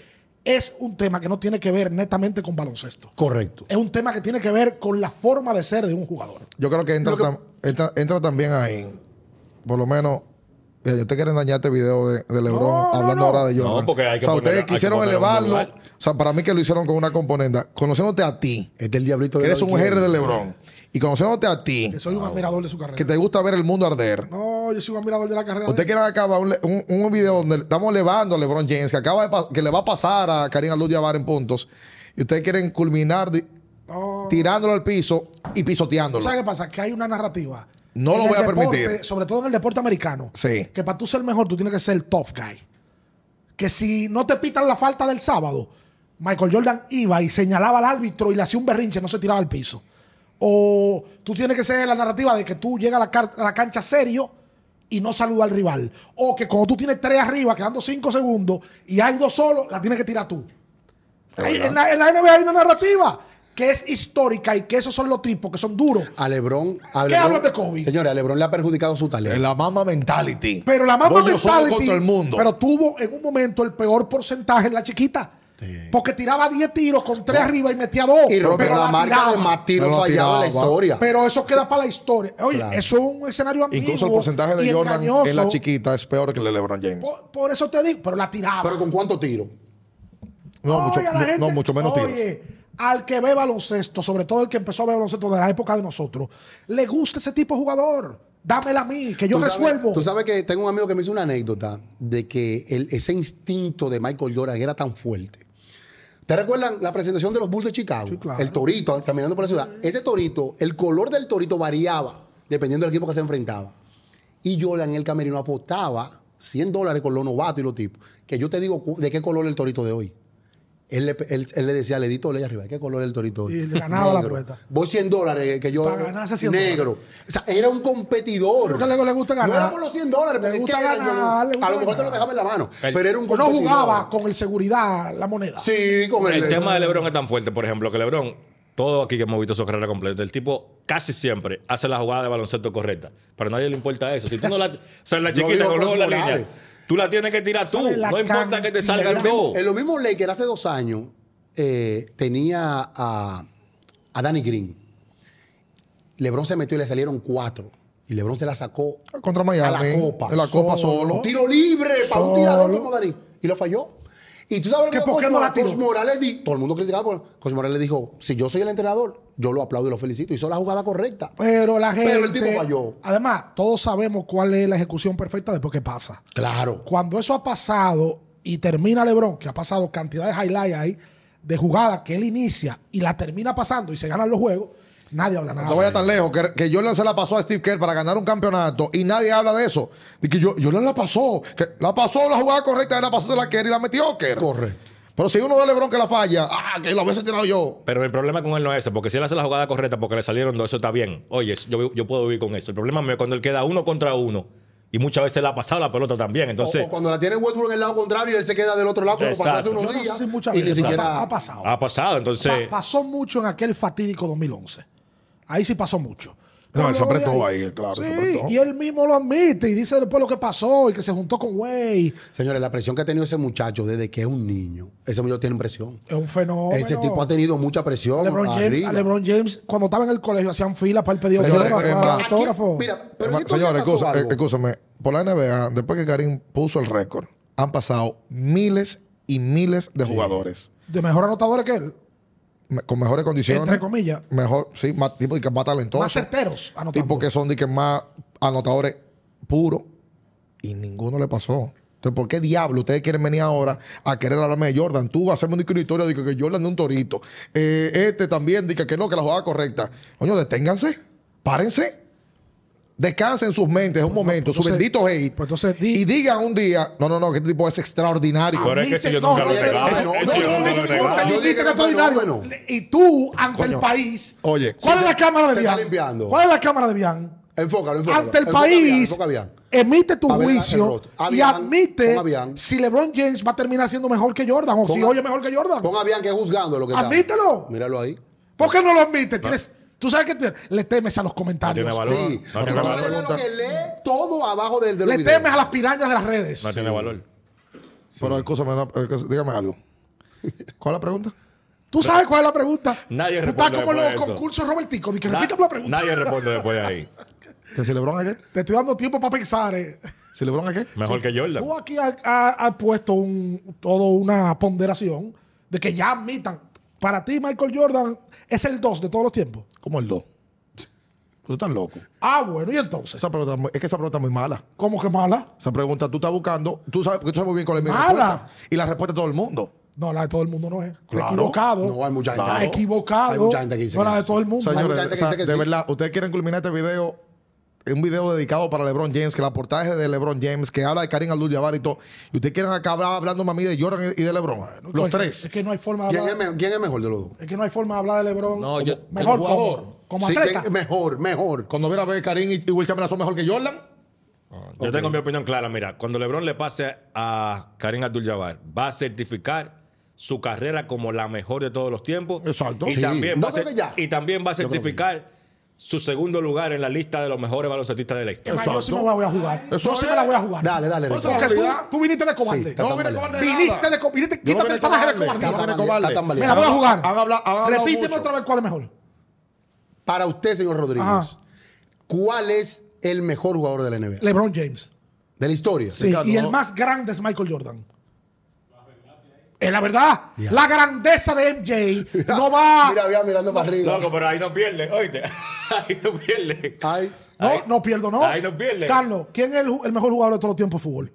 [SPEAKER 1] es un tema que no tiene que ver netamente con baloncesto.
[SPEAKER 3] Correcto.
[SPEAKER 1] Es un tema que tiene que ver con la forma de ser de un jugador.
[SPEAKER 2] Yo creo que entra, tam- entra, entra también ahí, por lo menos, yo te quieren dañar este video de, de LeBron
[SPEAKER 1] No,
[SPEAKER 2] hablando
[SPEAKER 1] no.
[SPEAKER 2] ahora de Jordan.
[SPEAKER 4] No, porque hay que
[SPEAKER 2] o sea,
[SPEAKER 4] poner-
[SPEAKER 2] ustedes
[SPEAKER 4] que
[SPEAKER 2] quisieron elevarlo. O sea, para mí que lo hicieron con una componenda. Conociéndote a ti,
[SPEAKER 3] es el diablito
[SPEAKER 2] que
[SPEAKER 3] de
[SPEAKER 2] eres un R de. LeBron, y conociéndote a ti,
[SPEAKER 1] Que soy un admirador de su carrera.
[SPEAKER 2] que te gusta ver el mundo arder.
[SPEAKER 1] No, yo soy un admirador de la carrera.
[SPEAKER 2] Usted quiere acabar un, un, un video donde estamos elevando a LeBron James, que acaba de que le va a pasar a Karim Abdul-Jabbar en puntos, y ustedes quieren culminar tirándolo al piso y pisoteándolo.
[SPEAKER 1] ¿Sabes qué pasa? Que hay una narrativa.
[SPEAKER 2] No lo
[SPEAKER 1] el
[SPEAKER 2] voy a
[SPEAKER 1] deporte,
[SPEAKER 2] permitir.
[SPEAKER 1] Sobre todo en el deporte americano.
[SPEAKER 2] Sí.
[SPEAKER 1] Que para tú ser mejor, tú tienes que ser tough guy. Que si no te pitan la falta del sábado, Michael Jordan iba y señalaba al árbitro y le hacía un berrinche, no se tiraba al piso. O tú tienes que ser la narrativa de que tú llegas a la, car- a la cancha serio y no saluda al rival. O que cuando tú tienes tres arriba, quedando cinco segundos, y hay dos solos, la tienes que tirar tú. Hay- en, la, en la NBA hay una narrativa que es histórica y que esos son los tipos que son duros.
[SPEAKER 3] A LeBron. A
[SPEAKER 1] ¿Qué
[SPEAKER 3] LeBron-
[SPEAKER 1] hablas de Kobe?
[SPEAKER 3] Señores, a LeBron le ha perjudicado su talento.
[SPEAKER 2] La mama mentality.
[SPEAKER 1] Pero la mamá
[SPEAKER 2] Voy
[SPEAKER 1] mentality,
[SPEAKER 2] contra el mundo.
[SPEAKER 1] pero tuvo en un momento el peor porcentaje en la chiquita. Porque tiraba 10 tiros con 3 arriba y metía 2.
[SPEAKER 3] y rompió
[SPEAKER 1] pero
[SPEAKER 3] la, marca
[SPEAKER 1] tiraba.
[SPEAKER 3] de más tiros
[SPEAKER 2] la
[SPEAKER 3] fallados de la historia.
[SPEAKER 1] Pero eso queda para la historia. Oye,
[SPEAKER 3] Claro.
[SPEAKER 1] eso es un escenario ambiguo
[SPEAKER 2] Incluso el porcentaje de Jordan
[SPEAKER 1] engañoso.
[SPEAKER 2] en la chiquita es peor que el de LeBron James.
[SPEAKER 1] Por, por eso te digo, pero la tiraba.
[SPEAKER 3] Pero con cuánto tiro.
[SPEAKER 2] No, mucho,
[SPEAKER 1] Oye, la
[SPEAKER 2] no,
[SPEAKER 1] gente-
[SPEAKER 2] no, mucho menos tiros.
[SPEAKER 1] Al que ve baloncesto, sobre todo el que empezó a ver baloncesto de la época de nosotros, le gusta ese tipo de jugador. Dámela a mí, que yo
[SPEAKER 3] Tú sabes-
[SPEAKER 1] resuelvo.
[SPEAKER 3] Tú sabes que tengo un amigo que me hizo una anécdota de que el- ese instinto de Michael Jordan era tan fuerte. ¿Te recuerdan la presentación de los Bulls de Chicago?
[SPEAKER 1] Sí, claro.
[SPEAKER 3] El torito caminando por la ciudad. Ese torito, el color del torito variaba dependiendo del equipo que se enfrentaba. Y Jordan en el camerino apostaba 100 dólares con los novatos y los tipos. Que yo te digo de qué color es el torito de hoy. Él le, él- él le decía al editor allá arriba, ¿qué color es el torito hoy?
[SPEAKER 1] Y le ganaba la apuesta.
[SPEAKER 3] Voy 100 dólares que yo...
[SPEAKER 1] Para ganarse 100
[SPEAKER 3] negro. O sea, era un competidor.
[SPEAKER 1] Porque le- le gusta ganar.
[SPEAKER 3] No era por los 100 dólares,
[SPEAKER 1] Le gusta ganar,
[SPEAKER 3] yo-
[SPEAKER 1] le gusta
[SPEAKER 3] a lo mejor te lo
[SPEAKER 1] ganar.
[SPEAKER 3] dejaba en la mano.
[SPEAKER 4] El-
[SPEAKER 3] pero era un
[SPEAKER 1] no
[SPEAKER 3] competidor.
[SPEAKER 1] jugaba con el seguridad la moneda.
[SPEAKER 3] Sí, con el,
[SPEAKER 4] El tema de LeBron es tan fuerte, por ejemplo, que LeBron, todo aquí que hemos visto su carrera completa, el tipo casi siempre hace la jugada de baloncesto correcta, pero a nadie le importa eso. Si tú no la, o sea, la chiquita
[SPEAKER 3] dijo
[SPEAKER 4] con la línea, tú la tienes que tirar tú.
[SPEAKER 1] ¿Sabe la
[SPEAKER 4] No importa que te salga el.
[SPEAKER 3] En los mismos Lakers hace dos años eh, tenía a, a Danny Green. LeBron se metió y le salieron cuatro. Y LeBron se la sacó
[SPEAKER 2] Contra Miami.
[SPEAKER 3] a la copa.
[SPEAKER 2] En la copa
[SPEAKER 1] Solo.
[SPEAKER 2] solo.
[SPEAKER 3] Un tiro libre para un tirador como Danny. Y lo falló. Y tú sabes lo
[SPEAKER 1] ¿Que por qué no la tiró?
[SPEAKER 3] Morales dijo. Todo el mundo criticaba. por- Coach Morales dijo: Si yo soy el entrenador, yo lo aplaudo y lo felicito. Hizo la jugada correcta.
[SPEAKER 1] Pero la gente.
[SPEAKER 3] Pero el tipo falló.
[SPEAKER 1] Además, todos sabemos cuál es la ejecución perfecta después que pasa.
[SPEAKER 3] Claro.
[SPEAKER 1] Cuando eso ha pasado y termina LeBron, que ha pasado cantidad de highlights ahí, de jugadas que él inicia y la termina pasando y se ganan los juegos, nadie habla nada.
[SPEAKER 2] No vaya tan lejos, que, que Jordan se la pasó a Steve Kerr para ganar un campeonato y nadie habla de eso. De que yo, Jordan la pasó, que la pasó la jugada correcta, era pasarse la Kerr y la metió Kerr.
[SPEAKER 3] Correcto.
[SPEAKER 2] Pero si uno de LeBron que la falla, ah, que lo hubiese tirado yo.
[SPEAKER 4] Pero el problema con él no es ese, porque si él hace la jugada correcta porque le salieron dos, eso está bien. Oye, yo, yo puedo vivir con eso. El problema es cuando él queda uno contra uno y muchas veces le ha pasado la pelota también.
[SPEAKER 3] O,
[SPEAKER 4] Entonces,
[SPEAKER 3] o cuando la tiene Westbrook en el lado contrario y él se queda del otro lado, como pasó hace unos
[SPEAKER 1] Yo no sé
[SPEAKER 3] días.
[SPEAKER 1] si muchas
[SPEAKER 3] y ni
[SPEAKER 1] veces
[SPEAKER 3] siquiera-
[SPEAKER 1] ha, ha pasado.
[SPEAKER 4] ha pasado. Entonces,
[SPEAKER 1] Pa- pasó mucho en aquel fatídico 2011. Ahí sí pasó mucho.
[SPEAKER 2] No, él se
[SPEAKER 1] de
[SPEAKER 2] apretó ahí, claro,
[SPEAKER 1] Sí,
[SPEAKER 2] se
[SPEAKER 1] y él mismo lo admite y dice después lo que pasó y que se juntó con Way.
[SPEAKER 3] Señores, la presión que ha tenido ese muchacho desde que es un niño, ese muchacho tiene presión.
[SPEAKER 1] Es un fenómeno.
[SPEAKER 3] Ese tipo ha tenido mucha presión.
[SPEAKER 1] a LeBron, James,
[SPEAKER 3] arriba.
[SPEAKER 1] a LeBron James, cuando estaba en el colegio, hacían fila para el pedido de
[SPEAKER 2] Señores, más-
[SPEAKER 1] autógrafo.
[SPEAKER 3] Mira, pero
[SPEAKER 2] Señores,
[SPEAKER 3] algo.
[SPEAKER 2] eh, escúchame. Por la NBA, después que Karim puso el récord, han pasado miles y miles de jugadores
[SPEAKER 1] de mejor anotadores que él.
[SPEAKER 2] Con mejores condiciones.
[SPEAKER 1] Entre comillas.
[SPEAKER 2] Mejor, sí, más, tipo que más talentosos.
[SPEAKER 1] Más certeros anotando.
[SPEAKER 2] Tipo que son de que más anotadores puros. Y ninguno le pasó. Entonces, ¿por qué diablo ustedes quieren venir ahora a querer hablarme de Jordan? Tú hacerme una historia de que, Jordan de un torito. Eh, este también dice que no, que la jugada correcta. Coño, deténganse. Párense. Descansen sus mentes un momento,
[SPEAKER 1] pues
[SPEAKER 2] su
[SPEAKER 1] entonces-
[SPEAKER 2] bendito hate.
[SPEAKER 1] pues entonces di-
[SPEAKER 2] y digan un día, no, no, no, que este tipo es extraordinario.
[SPEAKER 4] Pero es que si yo nunca lo he
[SPEAKER 1] que
[SPEAKER 3] que fenómeno.
[SPEAKER 1] Y tú, ante
[SPEAKER 2] Coño.
[SPEAKER 1] el país.
[SPEAKER 2] Oye,
[SPEAKER 1] ¿Cuál es la cámara de Bian? ¿Cuál es la cámara de Bian?
[SPEAKER 3] Enfócalo, enfócalo.
[SPEAKER 1] Ante el
[SPEAKER 3] Enfoca
[SPEAKER 1] país,
[SPEAKER 3] enfoca bien.
[SPEAKER 1] emite tu
[SPEAKER 3] ver,
[SPEAKER 1] juicio y
[SPEAKER 3] Bian,
[SPEAKER 1] admite
[SPEAKER 3] Bian.
[SPEAKER 1] si LeBron James va a terminar siendo mejor que Jordan o si
[SPEAKER 3] Ponga-
[SPEAKER 1] hoy es mejor que Jordan.
[SPEAKER 3] Pon a Bianca juzgando lo que está.
[SPEAKER 1] Admítelo.
[SPEAKER 3] Míralo ahí.
[SPEAKER 1] ¿Por qué no lo admite? Tienes- tú sabes que te- le temes a los
[SPEAKER 4] No
[SPEAKER 1] comentarios.
[SPEAKER 4] tiene valor.
[SPEAKER 3] Sí.
[SPEAKER 4] No tiene
[SPEAKER 3] Pero
[SPEAKER 4] valor.
[SPEAKER 3] mira lo que lee todo abajo del de los
[SPEAKER 1] le
[SPEAKER 3] videos.
[SPEAKER 1] temes a las pirañas de las redes.
[SPEAKER 4] No tiene valor.
[SPEAKER 2] pero escúchame, no, eh, dígame algo. ¿Cuál es la pregunta?
[SPEAKER 1] ¿Tú sabes cuál es la pregunta?
[SPEAKER 4] Nadie
[SPEAKER 1] Tú estás
[SPEAKER 4] responde
[SPEAKER 1] como en los
[SPEAKER 4] después de eso.
[SPEAKER 1] concursos Robertico. Di que
[SPEAKER 4] Na-
[SPEAKER 1] repítame la pregunta.
[SPEAKER 4] Nadie responde después de ahí.
[SPEAKER 2] ¿Que si LeBron qué?
[SPEAKER 1] Te estoy dando tiempo para pensar. eh.
[SPEAKER 2] ¿Si LeBron es qué?
[SPEAKER 4] Mejor que Jordan.
[SPEAKER 1] Tú aquí has has- has puesto un, todo una ponderación de que ya admitan. Para ti, Michael Jordan es el 2 de todos los tiempos.
[SPEAKER 2] Como el 2. Tú estás loco.
[SPEAKER 1] Ah, bueno, y entonces.
[SPEAKER 2] Esa pregunta es que esa pregunta es muy mala.
[SPEAKER 1] ¿Cómo que mala?
[SPEAKER 2] Esa pregunta tú estás buscando, tú sabes, porque tú sabes muy bien cuál es mi
[SPEAKER 1] Mala.
[SPEAKER 2] respuesta. Y la respuesta de todo el mundo.
[SPEAKER 1] No, la de todo el mundo no es. Está
[SPEAKER 2] Claro.
[SPEAKER 1] equivocado.
[SPEAKER 3] No, hay mucha gente.
[SPEAKER 1] Está
[SPEAKER 3] Claro.
[SPEAKER 1] equivocado.
[SPEAKER 3] Hay mucha gente que dice
[SPEAKER 1] No, la de todo el mundo.
[SPEAKER 3] Hay mucha
[SPEAKER 2] Señores,
[SPEAKER 3] gente
[SPEAKER 2] o
[SPEAKER 3] que
[SPEAKER 2] sea,
[SPEAKER 3] dice que
[SPEAKER 2] de
[SPEAKER 3] sí.
[SPEAKER 2] verdad, ustedes quieren culminar este video, un video dedicado para LeBron James, que la portada es de LeBron James, que habla de Karim Abdul-Jabbar y todo. Y ustedes quieren acabar hablando mami de Jordan y de LeBron. Los tres.
[SPEAKER 1] Es que no hay forma de
[SPEAKER 3] ¿Quién es,
[SPEAKER 1] hablar.
[SPEAKER 3] me- quién es mejor de los dos?
[SPEAKER 1] Es que no hay forma de hablar de LeBron.
[SPEAKER 4] No, yo-
[SPEAKER 1] mejor
[SPEAKER 2] como jugador.
[SPEAKER 1] como
[SPEAKER 3] Sí,
[SPEAKER 1] atleta.
[SPEAKER 3] ¿quién- mejor, mejor.
[SPEAKER 2] Cuando viera a ver Karim y, y Will Chamberlain son mejor que Jordan.
[SPEAKER 4] Yo tengo mi opinión clara. Mira, cuando LeBron le pase a Karim Abdul-Jabbar, va a certificar su carrera como la mejor de todos los tiempos.
[SPEAKER 2] Exacto.
[SPEAKER 4] Y,
[SPEAKER 3] Sí.
[SPEAKER 4] también,
[SPEAKER 3] No
[SPEAKER 4] va a y también va a certificar su segundo lugar en la lista de los mejores baloncetistas de la historia.
[SPEAKER 1] yo sí me la voy a jugar.
[SPEAKER 2] Eso
[SPEAKER 1] yo sí me la voy a jugar.
[SPEAKER 3] Dale, dale.
[SPEAKER 1] Porque tú, tú viniste de
[SPEAKER 3] Sí,
[SPEAKER 1] cobarde.
[SPEAKER 3] está
[SPEAKER 2] No, mire,
[SPEAKER 3] valiente.
[SPEAKER 2] cobarde
[SPEAKER 1] viniste de co- viniste,
[SPEAKER 2] Yo no
[SPEAKER 1] quítate
[SPEAKER 2] vine
[SPEAKER 1] el traje de
[SPEAKER 2] cobarde,
[SPEAKER 1] cobarde.
[SPEAKER 2] vine
[SPEAKER 3] Está tan
[SPEAKER 2] cobarde.
[SPEAKER 1] Me la voy a jugar.
[SPEAKER 2] Han hablado- han hablado
[SPEAKER 1] Repíteme
[SPEAKER 2] mucho.
[SPEAKER 1] otra vez cuál es mejor.
[SPEAKER 3] Para usted, señor Rodríguez,
[SPEAKER 1] Ajá.
[SPEAKER 3] ¿cuál es el mejor jugador de la NBA?
[SPEAKER 1] LeBron James.
[SPEAKER 3] De la historia.
[SPEAKER 1] Sí, y el más grande es Michael Jordan. Es la verdad. La grandeza de MJ no va.
[SPEAKER 3] Mira, mira, mirando para arriba.
[SPEAKER 4] Loco, pero ahí no pierde, oíste. ahí no pierde.
[SPEAKER 3] Ay,
[SPEAKER 1] no,
[SPEAKER 4] ahí-
[SPEAKER 1] no pierdo, no.
[SPEAKER 4] Ahí no pierde.
[SPEAKER 1] Carlos, ¿quién es el, el mejor jugador de todos los tiempos de fútbol?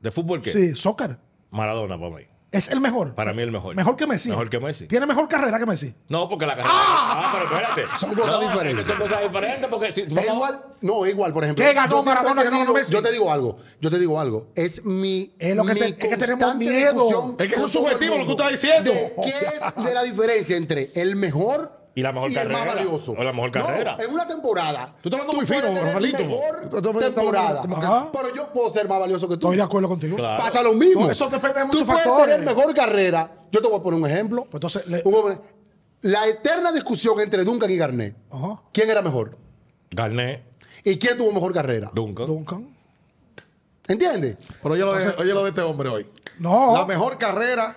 [SPEAKER 4] ¿De fútbol qué?
[SPEAKER 1] Sí, soccer.
[SPEAKER 4] Maradona para mí.
[SPEAKER 1] Es el mejor.
[SPEAKER 4] Para mí el mejor.
[SPEAKER 1] Mejor que Messi.
[SPEAKER 4] Mejor que Messi.
[SPEAKER 1] Tiene mejor carrera que Messi.
[SPEAKER 4] No, porque la carrera. Ah, pero espérate.
[SPEAKER 3] Son cosas
[SPEAKER 4] No,
[SPEAKER 3] diferentes.
[SPEAKER 4] Son cosas diferentes porque si
[SPEAKER 3] Es igual, no, es igual, por ejemplo.
[SPEAKER 1] ¿Qué ganó Maradona que no ganó Messi?
[SPEAKER 3] Yo te digo algo, yo te digo algo. Es mi.
[SPEAKER 1] Es lo que
[SPEAKER 3] mi
[SPEAKER 1] te- es que tenemos miedo.
[SPEAKER 2] Es que es
[SPEAKER 3] el
[SPEAKER 2] subjetivo lo que tú estás diciendo.
[SPEAKER 3] de ¿Qué es de la diferencia entre el mejor
[SPEAKER 4] Y la mejor
[SPEAKER 3] el
[SPEAKER 4] carrera.
[SPEAKER 3] más valioso?
[SPEAKER 4] O la mejor
[SPEAKER 3] No,
[SPEAKER 4] carrera.
[SPEAKER 3] en una temporada.
[SPEAKER 2] Tú estás hablando muy fino,
[SPEAKER 3] puedes
[SPEAKER 2] Rafaelito.
[SPEAKER 3] mejor
[SPEAKER 2] Tú- tú- tú-
[SPEAKER 3] temporada.
[SPEAKER 1] Ajá.
[SPEAKER 3] Pero yo puedo ser más valioso que tú.
[SPEAKER 1] Estoy de acuerdo contigo.
[SPEAKER 4] Claro.
[SPEAKER 3] Pasa lo mismo.
[SPEAKER 1] No, eso depende de muchos
[SPEAKER 3] Tú puedes
[SPEAKER 1] factores.
[SPEAKER 3] tener mejor carrera. Yo te voy a poner un ejemplo.
[SPEAKER 1] Pues entonces, le-
[SPEAKER 3] Un hombre- la eterna discusión entre Duncan y Garnett.
[SPEAKER 1] Ajá.
[SPEAKER 3] ¿Quién era mejor?
[SPEAKER 4] Garnet,
[SPEAKER 3] ¿Y quién tuvo mejor carrera?
[SPEAKER 4] Duncan.
[SPEAKER 1] Duncan.
[SPEAKER 3] ¿Entiendes?
[SPEAKER 2] Pero oye lo, de, oye lo de este hombre hoy.
[SPEAKER 1] No.
[SPEAKER 2] La mejor carrera,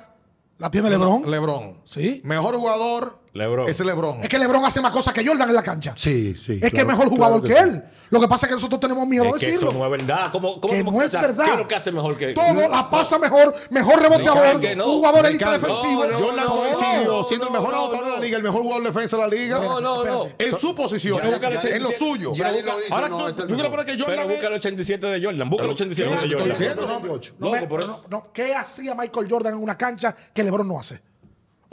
[SPEAKER 1] La tiene LeBron.
[SPEAKER 2] LeBron.
[SPEAKER 1] Sí.
[SPEAKER 2] Mejor jugador,
[SPEAKER 4] LeBron.
[SPEAKER 2] es LeBron.
[SPEAKER 1] Es que LeBron hace más cosas que Jordan en la cancha.
[SPEAKER 3] Sí, sí.
[SPEAKER 1] es que es mejor jugador que, él. Lo que pasa es que nosotros tenemos miedo
[SPEAKER 4] Es
[SPEAKER 1] de
[SPEAKER 4] que
[SPEAKER 1] decirlo.
[SPEAKER 4] eso no es verdad. ¿Cómo, cómo,
[SPEAKER 1] Que no es verdad.
[SPEAKER 4] ¿Qué es lo que hace mejor que
[SPEAKER 1] Todo la pasa mejor, mejor reboteador,
[SPEAKER 4] no.
[SPEAKER 1] un jugador
[SPEAKER 2] Ricardo,
[SPEAKER 1] defensivo.
[SPEAKER 4] no,
[SPEAKER 2] Jordan
[SPEAKER 4] no,
[SPEAKER 2] coincidió
[SPEAKER 4] no,
[SPEAKER 2] siendo el mejor
[SPEAKER 4] no,
[SPEAKER 2] anotador de la liga, el mejor jugador de defensa de la liga.
[SPEAKER 4] No, no, no.
[SPEAKER 2] En su posición, en lo
[SPEAKER 4] 87.
[SPEAKER 2] suyo.
[SPEAKER 3] Él
[SPEAKER 2] Ahora tú, quieres poner que
[SPEAKER 4] Pero
[SPEAKER 2] Jordan
[SPEAKER 4] busca el
[SPEAKER 2] es-
[SPEAKER 4] 87 de Jordan. Busca el 87
[SPEAKER 2] Pero-
[SPEAKER 4] de Jordan.
[SPEAKER 2] diciendo, no,
[SPEAKER 3] 28.
[SPEAKER 1] No,
[SPEAKER 4] Loco,
[SPEAKER 1] me-
[SPEAKER 4] pero-
[SPEAKER 1] no, no, ¿Qué hacía Michael Jordan en una cancha que LeBron no hace?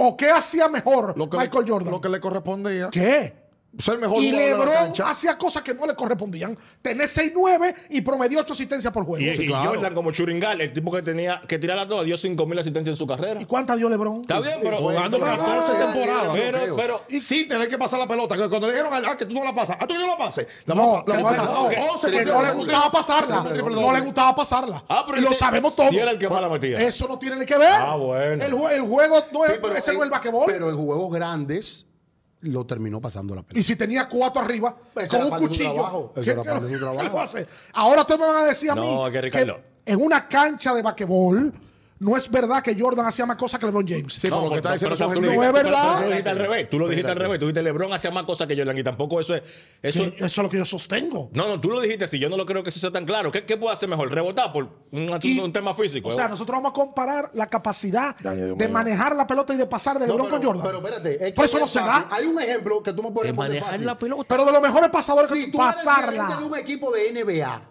[SPEAKER 1] ¿O qué hacía mejor
[SPEAKER 2] lo que
[SPEAKER 1] Michael
[SPEAKER 2] le,
[SPEAKER 1] Jordan?
[SPEAKER 2] Lo que le correspondía.
[SPEAKER 1] ¿Qué?
[SPEAKER 2] Ser mejor
[SPEAKER 1] Y
[SPEAKER 2] la
[SPEAKER 1] LeBron hacía cosas que no le correspondían. Tener 6-9 y promedió 8 asistencias por juego.
[SPEAKER 4] Y,
[SPEAKER 1] ¿Y,
[SPEAKER 4] y
[SPEAKER 2] claro.
[SPEAKER 4] Jordan como Churingal, el tipo que tenía que tirarla toda, dio 5.000 asistencias en su carrera.
[SPEAKER 1] cuántas dio LeBron?
[SPEAKER 4] Está bien, pero
[SPEAKER 2] Jugando
[SPEAKER 3] Fue-
[SPEAKER 2] 14
[SPEAKER 3] Ah,
[SPEAKER 2] temporadas.
[SPEAKER 4] Pero, pero,
[SPEAKER 2] Y sin tener que pasar la pelota. Que cuando le dijeron ah, que tú no la pasas, ah, tú no la pases. La
[SPEAKER 1] No,
[SPEAKER 2] vamos- la
[SPEAKER 1] que
[SPEAKER 2] vamos a
[SPEAKER 1] no,
[SPEAKER 2] pasar.
[SPEAKER 1] no,
[SPEAKER 2] No,
[SPEAKER 1] le gustaba pasarla.
[SPEAKER 2] Triple
[SPEAKER 1] No le gustaba pasarla.
[SPEAKER 4] Ah, pero
[SPEAKER 1] y lo sabemos todos.
[SPEAKER 4] si era el que más la metía.
[SPEAKER 1] Eso no tiene ni que ver.
[SPEAKER 4] Ah, bueno.
[SPEAKER 1] El, jue- el juego no
[SPEAKER 3] Sí,
[SPEAKER 1] es,
[SPEAKER 3] pero
[SPEAKER 1] ese no es el basquetbol.
[SPEAKER 3] Pero en juegos grandes lo terminó pasando la pelota.
[SPEAKER 1] Y si tenía cuatro arriba,
[SPEAKER 3] Eso
[SPEAKER 1] con
[SPEAKER 3] era
[SPEAKER 1] un
[SPEAKER 3] parte de su
[SPEAKER 1] cuchillo.
[SPEAKER 3] trabajo. Eso
[SPEAKER 1] ¿qué-
[SPEAKER 3] era
[SPEAKER 1] qué-
[SPEAKER 3] parte de su
[SPEAKER 1] qué
[SPEAKER 3] trabajo.
[SPEAKER 1] lo hace? Ahora ustedes me van a decir a
[SPEAKER 4] No,
[SPEAKER 1] mí
[SPEAKER 4] que, Ricardo.
[SPEAKER 1] en una cancha de basquetbol no es verdad que Jordan hacía más cosas que LeBron James.
[SPEAKER 2] Sí, pero lo que está diciendo
[SPEAKER 4] pero
[SPEAKER 2] es
[SPEAKER 4] tú
[SPEAKER 1] No
[SPEAKER 4] lo
[SPEAKER 1] es verdad.
[SPEAKER 4] Tú lo dijiste al revés. Tú lo dijiste al revés. Tú dijiste LeBron hacía más cosas que Jordan y tampoco eso es. Eso,
[SPEAKER 1] es lo que yo sostengo.
[SPEAKER 4] no, no, tú lo dijiste así. Yo no lo creo que eso sea tan claro. ¿Qué, qué puede hacer mejor? ¿Rebotar por un, asunto-
[SPEAKER 1] Y-
[SPEAKER 4] un tema físico?
[SPEAKER 1] O sea, nosotros vamos a comparar la capacidad de manejar la pelota y de pasar de
[SPEAKER 3] No,
[SPEAKER 1] LeBron
[SPEAKER 3] pero,
[SPEAKER 1] con Jordan.
[SPEAKER 3] pero espérate. es
[SPEAKER 1] Por
[SPEAKER 3] que
[SPEAKER 1] eso no se da.
[SPEAKER 3] Hay un ejemplo que tú me puedes responder fácil.
[SPEAKER 1] Pero de los mejores pasadores
[SPEAKER 3] Si
[SPEAKER 1] que
[SPEAKER 3] tú
[SPEAKER 1] pasarla.
[SPEAKER 3] de un equipo de NBA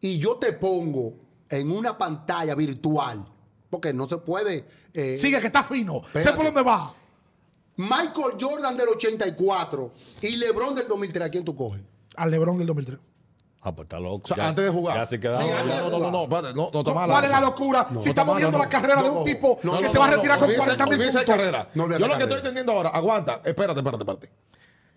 [SPEAKER 3] y yo te pongo en una pantalla virtual, porque no se puede. eh,
[SPEAKER 1] Sigue que está fino. Sé
[SPEAKER 3] Espérate.
[SPEAKER 1] por dónde va.
[SPEAKER 3] Michael Jordan del 84 y LeBron del 2003, ¿a quién tú coges?
[SPEAKER 1] Al LeBron del 2003.
[SPEAKER 4] Ah, pues está loco.
[SPEAKER 2] O sea,
[SPEAKER 4] Ya-
[SPEAKER 2] antes de jugar.
[SPEAKER 4] Ya se quedaba.
[SPEAKER 3] Sí,
[SPEAKER 2] No, no, no, no, no, no, está mala
[SPEAKER 1] ¿Cuál es la locura? si
[SPEAKER 2] está
[SPEAKER 1] estamos
[SPEAKER 2] mal,
[SPEAKER 1] viendo
[SPEAKER 2] no,
[SPEAKER 1] la carrera de un
[SPEAKER 3] no,
[SPEAKER 1] tipo
[SPEAKER 3] no,
[SPEAKER 1] que
[SPEAKER 3] no,
[SPEAKER 1] se va a
[SPEAKER 3] no,
[SPEAKER 1] retirar
[SPEAKER 3] no,
[SPEAKER 1] con
[SPEAKER 2] olvídese-
[SPEAKER 1] 40 mil puntos.
[SPEAKER 2] carrera.
[SPEAKER 3] No
[SPEAKER 2] Yo lo que
[SPEAKER 3] carrera.
[SPEAKER 2] estoy entendiendo ahora, aguanta, espérate, espérate, espérate.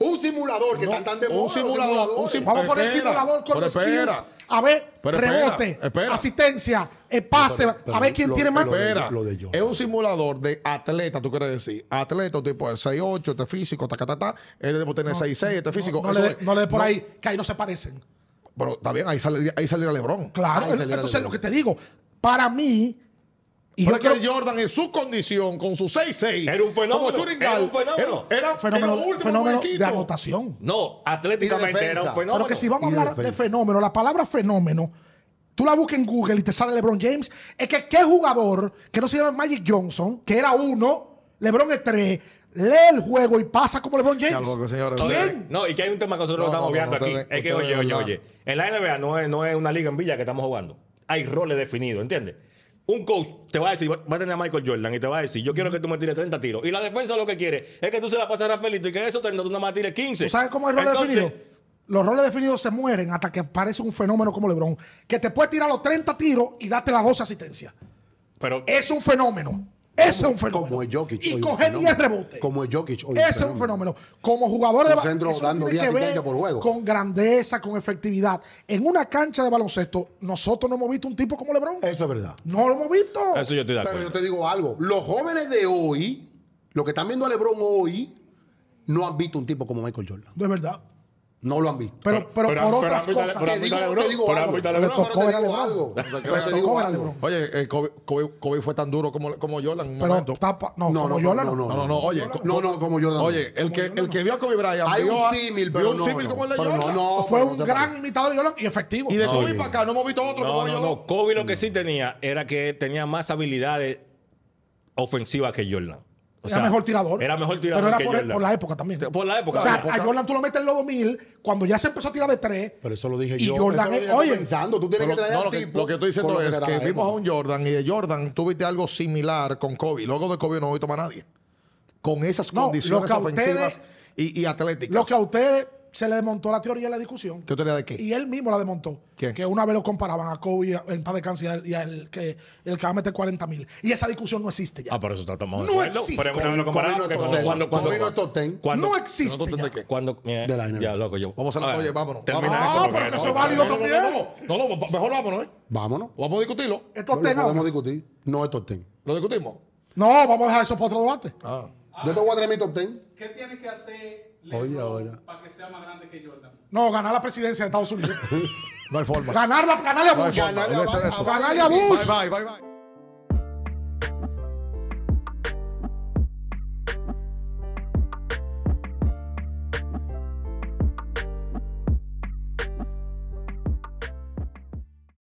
[SPEAKER 3] Un simulador que
[SPEAKER 2] No,
[SPEAKER 3] están tan de
[SPEAKER 2] un
[SPEAKER 3] moda,
[SPEAKER 2] simulador, un sim-
[SPEAKER 1] Vamos a poner el simulador con los
[SPEAKER 2] espera.
[SPEAKER 1] skills. A ver,
[SPEAKER 2] Pero
[SPEAKER 1] rebote,
[SPEAKER 2] espera.
[SPEAKER 1] asistencia, eh, pase.
[SPEAKER 3] Pero- pero
[SPEAKER 1] a ver quién
[SPEAKER 3] lo-
[SPEAKER 1] tiene más.
[SPEAKER 3] lo de-
[SPEAKER 2] Espera,
[SPEAKER 3] lo de
[SPEAKER 2] es un simulador de atleta, tú quieres decir. Atleta, tipo de 6'8, este físico, ta, ta, ta, ta. Este tipo tiene 6'6, este físico.
[SPEAKER 1] No, le no le dé por
[SPEAKER 2] No,
[SPEAKER 1] ahí, que ahí no se parecen.
[SPEAKER 2] Pero está bien, ahí sale, ahí saliera LeBron.
[SPEAKER 1] Claro,
[SPEAKER 3] Ahí saliera
[SPEAKER 1] entonces
[SPEAKER 3] LeBron.
[SPEAKER 1] lo que te digo, para mí, Y
[SPEAKER 2] Pero
[SPEAKER 1] yo
[SPEAKER 2] es que
[SPEAKER 1] creo-
[SPEAKER 2] Jordan en su condición, con su 6-6.
[SPEAKER 4] Era un fenómeno,
[SPEAKER 2] Como
[SPEAKER 4] era un fenómeno.
[SPEAKER 2] Era, era
[SPEAKER 1] fenómeno,
[SPEAKER 2] era último
[SPEAKER 1] fenómeno de anotación.
[SPEAKER 4] No, atléticamente
[SPEAKER 3] de
[SPEAKER 4] era un
[SPEAKER 3] defensa.
[SPEAKER 4] fenómeno.
[SPEAKER 1] Pero que si vamos a
[SPEAKER 3] de
[SPEAKER 1] hablar de
[SPEAKER 3] defensa.
[SPEAKER 1] fenómeno, la palabra fenómeno, tú la buscas en Google y te sale LeBron James. Es que qué jugador que no se llama Magic Johnson, que era uno, LeBron es tres, lee el juego y pasa como LeBron James.
[SPEAKER 2] Loco, señores.
[SPEAKER 1] ¿Quién?
[SPEAKER 4] No, y que hay un tema que nosotros
[SPEAKER 2] No,
[SPEAKER 4] estamos
[SPEAKER 2] no,
[SPEAKER 4] viendo
[SPEAKER 2] no,
[SPEAKER 4] aquí.
[SPEAKER 2] ustedes-
[SPEAKER 4] es que, oye, oye, oye. En la NBA no es, no es una liga en villa que estamos jugando. Hay roles definidos, ¿entiendes? Un coach te va a decir, va a tener a Michael Jordan y te va a decir, yo quiero que tú me tires 30 tiros. Y la defensa lo que quiere es que tú se la pases a Rafaelito y que eso te, tú nada más tires 15.
[SPEAKER 1] ¿Tú sabes cómo es el rol
[SPEAKER 4] Entonces,
[SPEAKER 1] definido? Los roles definidos se mueren hasta que aparece un fenómeno como LeBron, que te puede tirar los 30 tiros y darte las 12 asistencias.
[SPEAKER 4] Pero
[SPEAKER 1] Es un fenómeno. Ese es un fenómeno.
[SPEAKER 3] Como el Jokic.
[SPEAKER 1] Y coge 10
[SPEAKER 3] fenómeno.
[SPEAKER 1] rebotes.
[SPEAKER 3] Como el Jokic. hoy
[SPEAKER 1] Ese es un fenómeno. Como jugador de
[SPEAKER 3] Un
[SPEAKER 1] ba-
[SPEAKER 3] centro
[SPEAKER 1] eso
[SPEAKER 3] dando
[SPEAKER 1] tiene
[SPEAKER 3] 10
[SPEAKER 1] que ver
[SPEAKER 3] asistencias por juego.
[SPEAKER 1] Con grandeza, con efectividad. En una cancha de baloncesto, nosotros no hemos visto un tipo como LeBron.
[SPEAKER 3] Eso es verdad.
[SPEAKER 1] No lo hemos visto.
[SPEAKER 4] eso yo estoy de
[SPEAKER 3] Pero
[SPEAKER 4] acuerdo.
[SPEAKER 3] yo te digo algo. Los jóvenes de hoy, los que están viendo a LeBron hoy, no han visto un tipo como Michael Jordan.
[SPEAKER 1] De verdad.
[SPEAKER 3] No lo han visto.
[SPEAKER 1] Pero, pero,
[SPEAKER 4] pero-
[SPEAKER 1] por
[SPEAKER 4] pero
[SPEAKER 1] otras
[SPEAKER 4] visto-
[SPEAKER 1] cosas.
[SPEAKER 4] pero
[SPEAKER 3] te digo, te digo
[SPEAKER 4] pero
[SPEAKER 3] algo. Pero
[SPEAKER 1] tocó
[SPEAKER 3] algo.
[SPEAKER 2] Oye, eh, Kobe, Kobe- Kobe fue tan duro como, como Jordan en un
[SPEAKER 1] Pero
[SPEAKER 2] momento.
[SPEAKER 1] tapa, no,
[SPEAKER 3] No,
[SPEAKER 1] como
[SPEAKER 3] no,
[SPEAKER 1] Jordan
[SPEAKER 3] no,
[SPEAKER 1] no.
[SPEAKER 2] No, no, oye.
[SPEAKER 3] No, no, como Jordan.
[SPEAKER 2] Oye, el que, el que vio a Kobe Bryant.
[SPEAKER 3] Hay
[SPEAKER 2] vio
[SPEAKER 3] un símil, pero
[SPEAKER 2] un
[SPEAKER 3] no,
[SPEAKER 2] símil
[SPEAKER 3] no.
[SPEAKER 2] como el de
[SPEAKER 3] Pero no,
[SPEAKER 2] Jordan.
[SPEAKER 3] no.
[SPEAKER 1] Fue
[SPEAKER 3] pero
[SPEAKER 1] un gran imitador de Jordan y efectivo.
[SPEAKER 2] Y de
[SPEAKER 3] No,
[SPEAKER 2] Kobe para acá no hemos visto otro como Jordan.
[SPEAKER 4] no. Kobe lo que sí tenía era que tenía más habilidades ofensivas que Jordan. O
[SPEAKER 1] Era
[SPEAKER 4] sea,
[SPEAKER 1] mejor tirador.
[SPEAKER 4] Era mejor tirador
[SPEAKER 1] Pero era
[SPEAKER 4] que
[SPEAKER 1] por,
[SPEAKER 4] Jordan.
[SPEAKER 1] por la época también.
[SPEAKER 4] Por la época.
[SPEAKER 1] O sea,
[SPEAKER 4] época.
[SPEAKER 1] a Jordan tú lo metes en los 2000, cuando ya se empezó a tirar de tres.
[SPEAKER 3] Pero eso lo dije
[SPEAKER 1] Y
[SPEAKER 3] yo.
[SPEAKER 1] Jordan
[SPEAKER 3] eso lo
[SPEAKER 1] es- oye,
[SPEAKER 3] pensando. Tú tienes
[SPEAKER 2] Pero
[SPEAKER 3] que traer
[SPEAKER 2] no, lo, que,
[SPEAKER 3] tipo
[SPEAKER 2] lo que estoy diciendo es que vimos a un Jordan y de Jordan tuviste algo similar con Kobe. Luego de Kobe no he visto más a nadie. Con esas
[SPEAKER 1] No,
[SPEAKER 2] condiciones
[SPEAKER 1] a
[SPEAKER 2] ofensivas
[SPEAKER 1] ustedes-
[SPEAKER 2] y, y atléticas.
[SPEAKER 1] Lo que a usted se le desmontó la teoría y la discusión.
[SPEAKER 2] ¿Qué teoría de qué?
[SPEAKER 1] Y él mismo la desmontó.
[SPEAKER 2] ¿Quién?
[SPEAKER 1] Que una vez lo comparaban a Kobe en paz de cáncer y al que, el que va a meter 40 mil. Y esa discusión no existe ya.
[SPEAKER 4] Ah, por eso estamos de
[SPEAKER 1] No existe.
[SPEAKER 4] Pero mira, lo que
[SPEAKER 3] no es
[SPEAKER 4] cuando, cuando,
[SPEAKER 3] no es
[SPEAKER 1] no existe
[SPEAKER 2] ¿Nosotros
[SPEAKER 1] ya.
[SPEAKER 2] de?
[SPEAKER 4] Cuando, mira,
[SPEAKER 3] De la NBA.
[SPEAKER 4] ya, loco, yo.
[SPEAKER 2] Vamos a la-
[SPEAKER 4] ver,
[SPEAKER 2] oye, vámonos,
[SPEAKER 4] termina
[SPEAKER 2] vámonos.
[SPEAKER 4] esto
[SPEAKER 1] Ah, pero que
[SPEAKER 4] no-
[SPEAKER 1] eso es
[SPEAKER 4] no-
[SPEAKER 1] válido
[SPEAKER 2] No, no,
[SPEAKER 1] también.
[SPEAKER 2] no, no, no, no, mejor vámonos, ¿eh?
[SPEAKER 3] Vámonos.
[SPEAKER 2] Vamos a discutirlo.
[SPEAKER 1] Esto
[SPEAKER 3] Lo
[SPEAKER 1] tenga-
[SPEAKER 3] podemos discutir. No es top ten.
[SPEAKER 2] ¿Lo discutimos?
[SPEAKER 1] No, vamos a dejar eso para otro debate.
[SPEAKER 2] Ah.
[SPEAKER 3] Yo te voy a traer mi top ten.
[SPEAKER 5] ¿Qué tiene que hacer
[SPEAKER 3] Oye,
[SPEAKER 5] LeBron
[SPEAKER 3] ahora.
[SPEAKER 5] para que sea más grande que Jordan?
[SPEAKER 1] No, ganar la presidencia de Estados Unidos.
[SPEAKER 2] No hay forma.
[SPEAKER 1] Ganarla, ganarle a
[SPEAKER 2] No hay
[SPEAKER 1] Bush.
[SPEAKER 2] forma. Eso.
[SPEAKER 1] Ganarle a Bush.
[SPEAKER 2] Bye, bye, bye, bye.